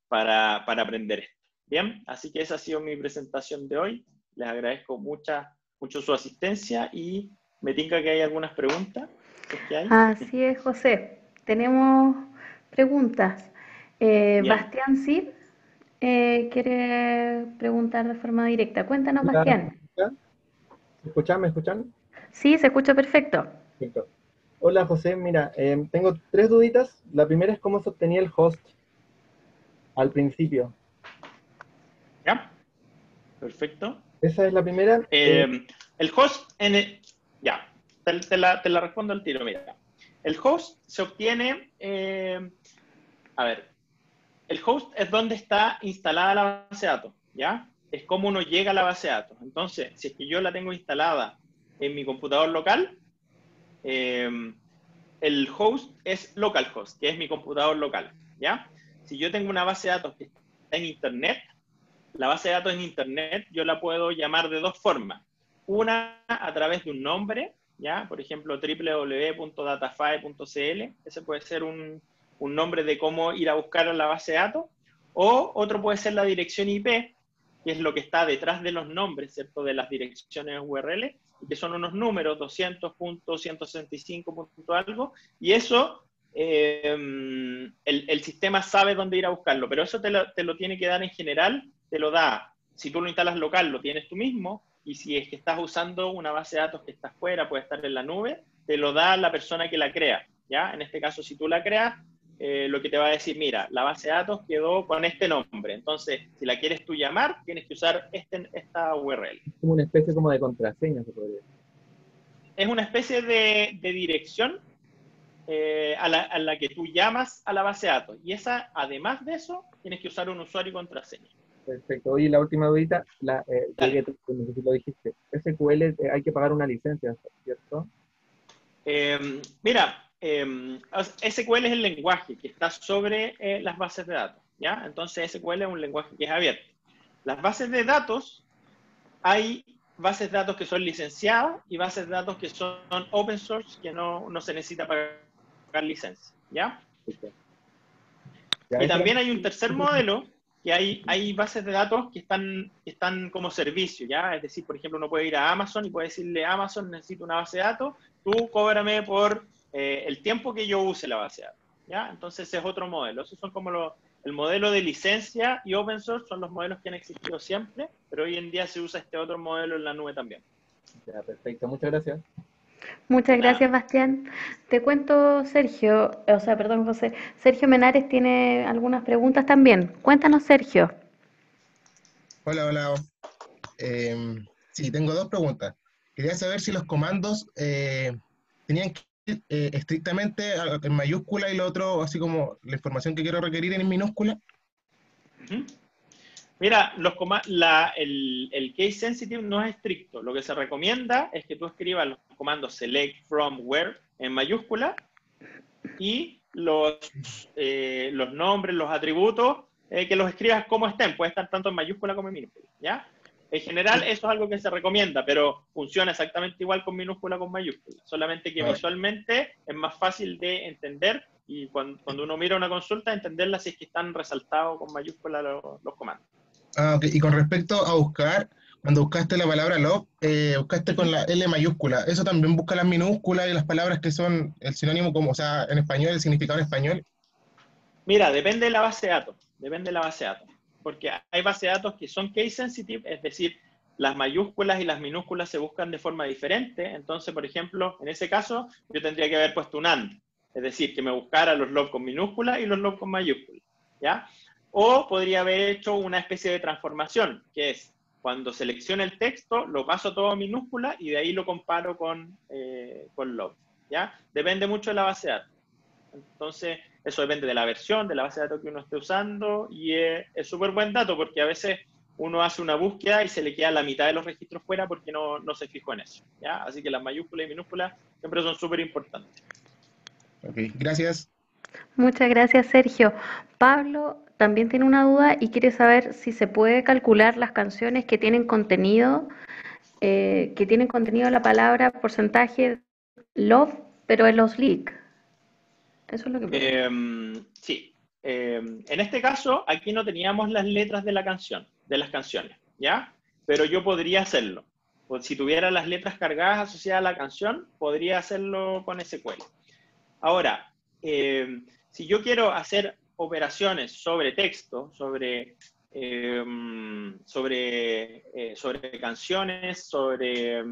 para, para, aprender esto. Bien, así que esa ha sido mi presentación de hoy. Les agradezco mucha, mucho su asistencia y me tinca que hay algunas preguntas. Así es, José. Tenemos preguntas. Eh, Bastián Cid eh, quiere preguntar de forma directa. Cuéntanos, Bastián. ¿Me escuchan? ¿Me escuchan? Sí, se escucha perfecto. Hola, José. Mira, em, tengo tres duditas. La primera es cómo se obtenía el host al principio. ¿Ya? Perfecto. Esa es la primera. Em, el host, en ya, te, la, respondo al tiro. Mira, el host se obtiene, em, a ver, el host es donde está instalada la base de datos, ¿ya? Es como uno llega a la base de datos. Entonces, si es que yo la tengo instalada en mi computador local, em, el host es localhost, que es mi computador local, ¿ya? Si yo tengo una base de datos que está en Internet, la base de datos en Internet yo la puedo llamar de dos formas. Una a través de un nombre, ¿ya? Por ejemplo, www.datafy.cl, ese puede ser un, un nombre de cómo ir a buscar a la base de datos, o otro puede ser la dirección IP, que es lo que está detrás de los nombres, ¿cierto? De las direcciones URL, que son unos números, 200.165. algo, y eso eh, el, sistema sabe dónde ir a buscarlo, pero eso te lo, te lo tiene que dar en general, te lo da, si tú lo instalas local, lo tienes tú mismo, y si es que estás usando una base de datos que está fuera, puede estar en la nube, te lo da la persona que la crea, ¿ya? En este caso, si tú la creas, eh, lo que te va a decir, mira, la base de datos quedó con este nombre. Entonces, si la quieres tú llamar, tienes que usar este, esta URL. Es como una especie como de contraseña, se podría decir. Es una especie de, dirección eh, a, la, que tú llamas a la base de datos. Y esa, además de eso, tienes que usar un usuario y contraseña. Perfecto. Oye, la última dudita, la, eh, que lo dijiste. SQL hay que pagar una licencia, ¿cierto? mira, eh, SQL es el lenguaje que está sobre eh, las bases de datos, ¿ya? Entonces SQL es un lenguaje que es abierto. Las bases de datos, hay bases de datos que son licenciadas y bases de datos que son open source, que no, no se necesita pagar licencia, ¿ya? y también hay un tercer modelo, que hay, hay bases de datos que están, que están como servicio, ¿ya? Es decir, por ejemplo, uno puede ir a Amazon y puede decirle, Amazon, necesito una base de datos, tú cóbrame por eh, el tiempo que yo use la base de datos. ¿ya? Entonces es otro modelo. Esos son como los, el modelo de licencia y open source son los modelos que han existido siempre, pero hoy en día se usa este otro modelo en la nube también. Ya, perfecto. Muchas gracias. Muchas gracias, Bastián. Te cuento, Sergio, o sea, perdón, José. Sergio Menares tiene algunas preguntas también. Cuéntanos, Sergio. Hola, hola. Eh, sí, tengo dos preguntas. Quería saber si los comandos eh, tenían que eh, estrictamente en mayúscula y lo otro, así como la información que quiero requerir en minúscula? Mira, los la, el, el, case sensitive no es estricto. Lo que se recomienda es que tú escribas los comandos select, from, where en mayúscula y los, eh, los nombres, los atributos, eh, que los escribas como estén. Puede estar tanto en mayúscula como en minúscula. ¿ya? En general, eso es algo que se recomienda, pero funciona exactamente igual con minúscula con mayúscula. Solamente que visualmente es más fácil de entender y cuando, uno mira una consulta, entenderla si es que están resaltados con mayúscula los, comandos. Ah, Y con respecto a buscar, cuando buscaste la palabra log, eh, buscaste con la L mayúscula. ¿Eso también busca las minúsculas y las palabras que son el sinónimo, como, o sea, en español, el significado en español? Mira, depende de la base de datos. Depende de la base de datos porque hay bases de datos que son case sensitive, es decir, las mayúsculas y las minúsculas se buscan de forma diferente. Entonces, por ejemplo, en ese caso, yo tendría que haber puesto un AND, es decir, que me buscara los log con minúsculas y los log con mayúsculas, ¿ya? O podría haber hecho una especie de transformación, que es cuando selecciono el texto, lo paso todo a minúscula y de ahí lo comparo con, eh, con love. ¿ya? Depende mucho de la base de datos. Entonces, eso depende de la versión, de la base de datos que uno esté usando y es súper buen dato porque a veces uno hace una búsqueda y se le queda la mitad de los registros fuera porque no, no se fijó en eso. ¿ya? Así que las mayúsculas y minúsculas siempre son súper importantes. Ok, gracias. Muchas gracias, Sergio. Pablo también tiene una duda y quiere saber si se puede calcular las canciones que tienen contenido, eh, que tienen contenido la palabra porcentaje love, pero en los leaks. Eso es lo que... Eh, sí. Eh, en este caso, aquí no teníamos las letras de la canción, de las canciones, ¿ya? Pero yo podría hacerlo. Pues si tuviera las letras cargadas asociadas a la canción, podría hacerlo con SQL. Ahora, eh, si yo quiero hacer operaciones sobre texto, sobre, sobre, sobre canciones, sobre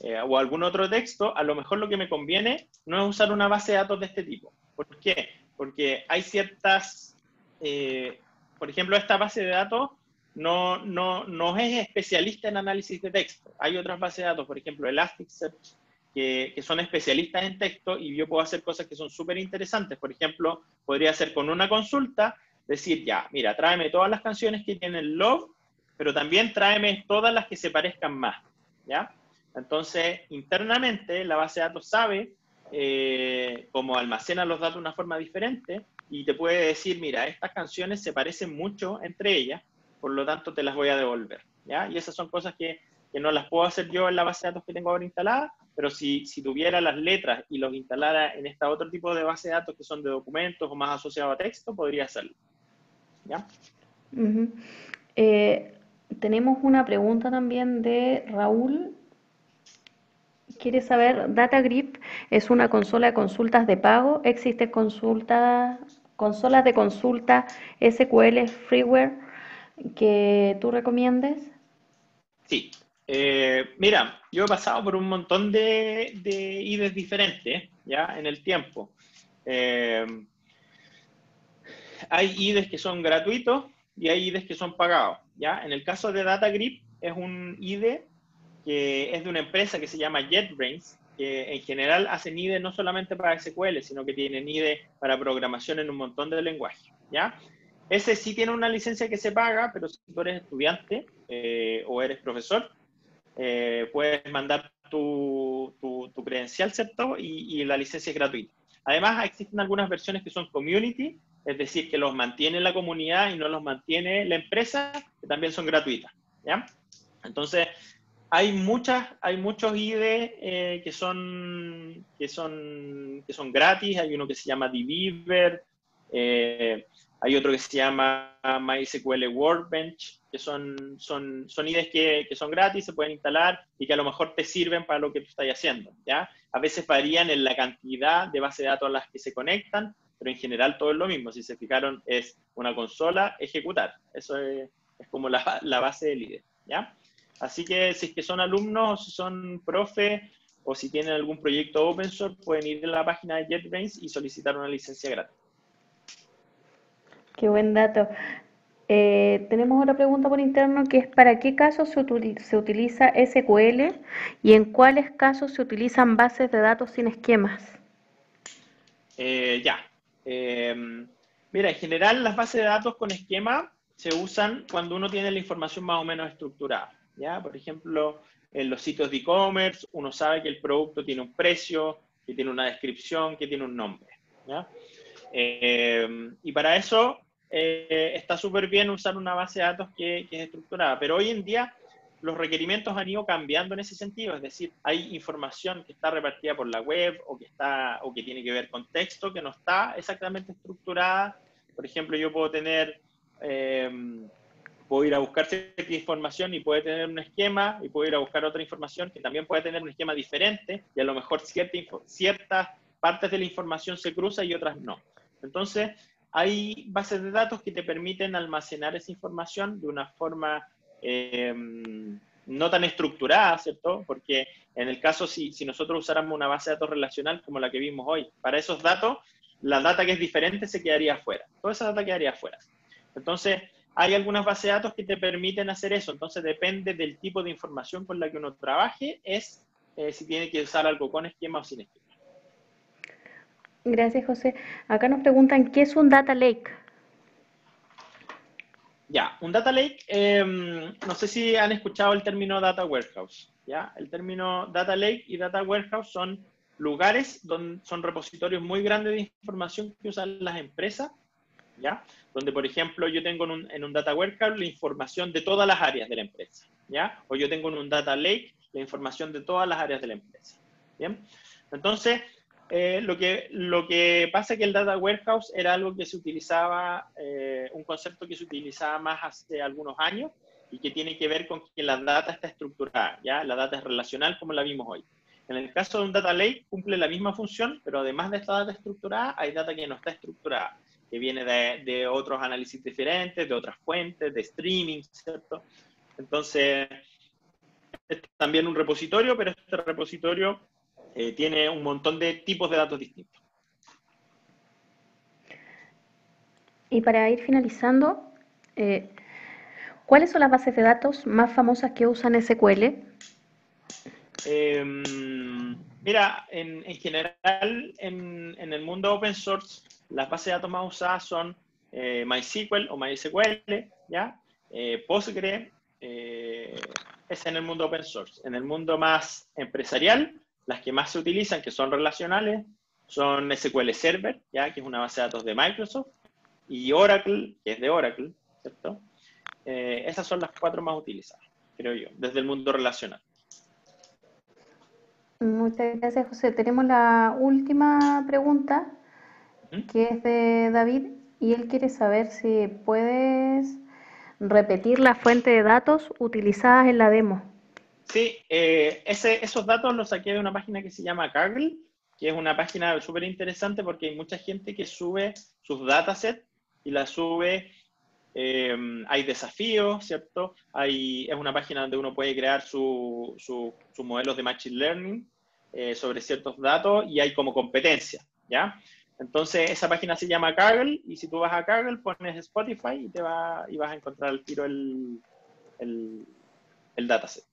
eh, o algún otro texto, a lo mejor lo que me conviene no es usar una base de datos de este tipo. ¿Por qué? Porque hay ciertas, eh, por ejemplo, esta base de datos no, no, no, es especialista en análisis de texto. Hay otras bases de datos, por ejemplo, Elasticsearch, que, que son especialistas en texto y yo puedo hacer cosas que son súper interesantes. Por ejemplo, podría hacer con una consulta, decir, ya, mira, tráeme todas las canciones que tienen love, pero también tráeme todas las que se parezcan más, ¿ya? Entonces, internamente, la base de datos sabe eh, cómo almacena los datos de una forma diferente y te puede decir, mira, estas canciones se parecen mucho entre ellas, por lo tanto te las voy a devolver. ¿ya? Y esas son cosas que, que no las puedo hacer yo en la base de datos que tengo ahora instalada, pero si, si, tuviera las letras y los instalara en este otro tipo de base de datos que son de documentos o más asociados a texto, podría hacerlo. ¿Ya? Eh, tenemos una pregunta también de Raúl quiere saber, DataGrip es una consola de consultas de pago. ¿Existen consultas, consolas de consulta SQL freeware que tú recomiendes? Sí. Eh, mira, yo he pasado por un montón de, de IDEs diferentes ya en el tiempo. Eh, hay IDEs que son gratuitos y hay IDEs que son pagados. ¿ya? En el caso de DataGrip es un IDE que es de una empresa que se llama JetBrains, que en general hace IDE no solamente para SQL, sino que tiene IDE para programación en un montón de lenguajes, ¿ya? Ese sí tiene una licencia que se paga, pero si tú eres estudiante eh, o eres profesor, eh, puedes mandar tu, tu, credencial, ¿cierto? Y, y, la licencia es gratuita. Además, existen algunas versiones que son community, es decir, que los mantiene la comunidad y no los mantiene la empresa, que también son gratuitas, ¿ya? Entonces, hay muchas, hay muchos IDE eh, que son que son que son gratis. Hay uno que se llama Diviver, eh, hay otro que se llama MySQL Workbench, que son, son, son IDEs que, que, son gratis, se pueden instalar y que a lo mejor te sirven para lo que tú estás haciendo. ¿ya? A veces varían en la cantidad de bases de datos a las que se conectan, pero en general todo es lo mismo. Si se fijaron, es una consola, ejecutar. Eso es, es como la, la, base del IDE. ¿ya? Así que si es que son alumnos si son profe o si tienen algún proyecto open source, pueden ir a la página de JetBrains y solicitar una licencia gratis. Qué buen dato. Eh, tenemos otra pregunta por interno que es ¿para qué casos se, utiliza, SQL y en cuáles casos se utilizan bases de datos sin esquemas? Eh, ya. Eh, mira, en general las bases de datos con esquema se usan cuando uno tiene la información más o menos estructurada. ¿Ya? Por ejemplo, en los sitios de e-commerce uno sabe que el producto tiene un precio, que tiene una descripción, que tiene un nombre, ¿ya? Eh, y para eso eh, está súper bien usar una base de datos que, que, es estructurada, pero hoy en día los requerimientos han ido cambiando en ese sentido, es decir, hay información que está repartida por la web o que, está, o que tiene que ver con texto que no está exactamente estructurada. Por ejemplo, yo puedo tener... Eh, puedo ir a buscar cierta información y puede tener un esquema y puedo ir a buscar otra información que también puede tener un esquema diferente y a lo mejor cierta, ciertas partes de la información se cruzan y otras no. Entonces, hay bases de datos que te permiten almacenar esa información de una forma em, no tan estructurada, ¿cierto? Porque en el caso, si, si nosotros usáramos una base de datos relacional como la que vimos hoy, para esos datos, la data que es diferente se quedaría afuera. Toda esa data quedaría afuera. Entonces, hay algunas bases de datos que te permiten hacer eso, entonces depende del tipo de información con la que uno trabaje, es eh, si tiene que usar algo con esquema o sin esquema. Gracias, José. Acá nos preguntan, ¿qué es un data lake? Ya, un data lake, em, no sé si han escuchado el término data warehouse. ¿ya? El término data lake y data warehouse son lugares donde son repositorios muy grandes de información que usan las empresas, ¿ya? Donde, por ejemplo, yo tengo en un, en un data warehouse la información de todas las áreas de la empresa, ¿ya? O yo tengo en un data lake la información de todas las áreas de la empresa, ¿bien? Entonces, eh, lo, que, lo que pasa es que el data warehouse era algo que se utilizaba, eh, un concepto que se utilizaba más hace algunos años y que tiene que ver con que la data está estructurada, ¿ya? La data es relacional como la vimos hoy. En el caso de un data lake cumple la misma función, pero además de esta data estructurada, hay data que no está estructurada, que viene de, de otros análisis diferentes, de otras fuentes, de streaming, ¿cierto? Entonces, es también un repositorio, pero este repositorio eh, tiene un montón de tipos de datos distintos. Y para ir finalizando, eh, ¿cuáles son las bases de datos más famosas que usan SQL? Eh, mira, en, en general, en, en, el mundo open source, las bases de datos más usadas son eh, MySQL o MySQL, ¿ya? Eh, Postgre, eh, es en el mundo open source. En el mundo más empresarial, las que más se utilizan, que son relacionales, son SQL Server, ¿ya? que es una base de datos de Microsoft, y Oracle, que es de Oracle, ¿cierto? Eh, esas son las cuatro más utilizadas, creo yo, desde el mundo relacional. Muchas gracias, José. Tenemos la última pregunta, que es de David, y él quiere saber si puedes repetir la fuente de datos utilizadas en la demo. Sí, eh, ese, esos datos los saqué de una página que se llama Kaggle, que es una página súper interesante porque hay mucha gente que sube sus datasets y las sube, eh, hay desafíos, ¿cierto? Hay, es una página donde uno puede crear sus su, su modelos de Machine Learning eh, sobre ciertos datos y hay como competencia, ¿ya? Entonces, esa página se llama Kaggle y si tú vas a Kaggle, pones Spotify y, te va, y vas a encontrar al tiro el, el, el dataset.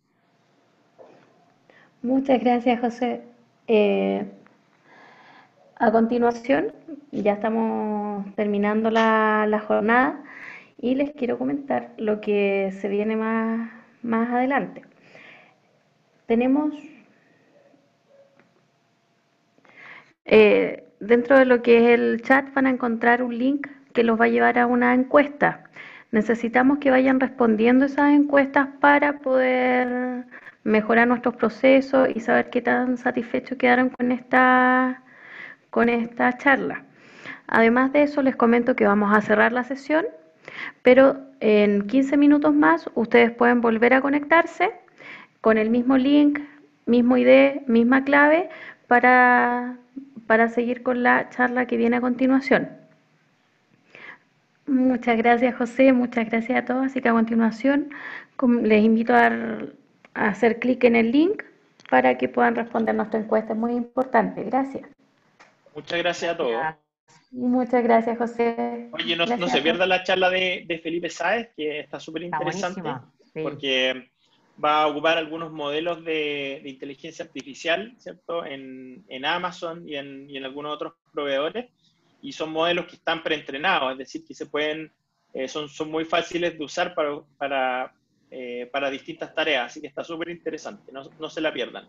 Muchas gracias, José. Eh, a continuación, ya estamos terminando la, la, jornada y les quiero comentar lo que se viene más, más adelante. Tenemos eh, dentro de lo que es el chat van a encontrar un link que los va a llevar a una encuesta. Necesitamos que vayan respondiendo esas encuestas para poder mejorar nuestros procesos y saber qué tan satisfechos quedaron con esta, con esta charla. Además de eso, les comento que vamos a cerrar la sesión, pero en 15 minutos más ustedes pueden volver a conectarse con el mismo link, mismo ID, misma clave para, para seguir con la charla que viene a continuación. Muchas gracias José, muchas gracias a todos. Así que a continuación les invito a dar hacer clic en el link para que puedan responder nuestra encuesta. Es muy importante. Gracias. Muchas gracias a todos. Muchas gracias, José. Oye, no, no se pierda la charla de, de, Felipe Sáez, que está súper interesante, sí. porque va a ocupar algunos modelos de, de inteligencia artificial, ¿cierto? En, en Amazon y en, y en, algunos otros proveedores, y son modelos que están preentrenados, es decir, que se pueden, eh, son, son muy fáciles de usar para, para, eh, para distintas tareas, así que está súper interesante, no, no se la pierdan.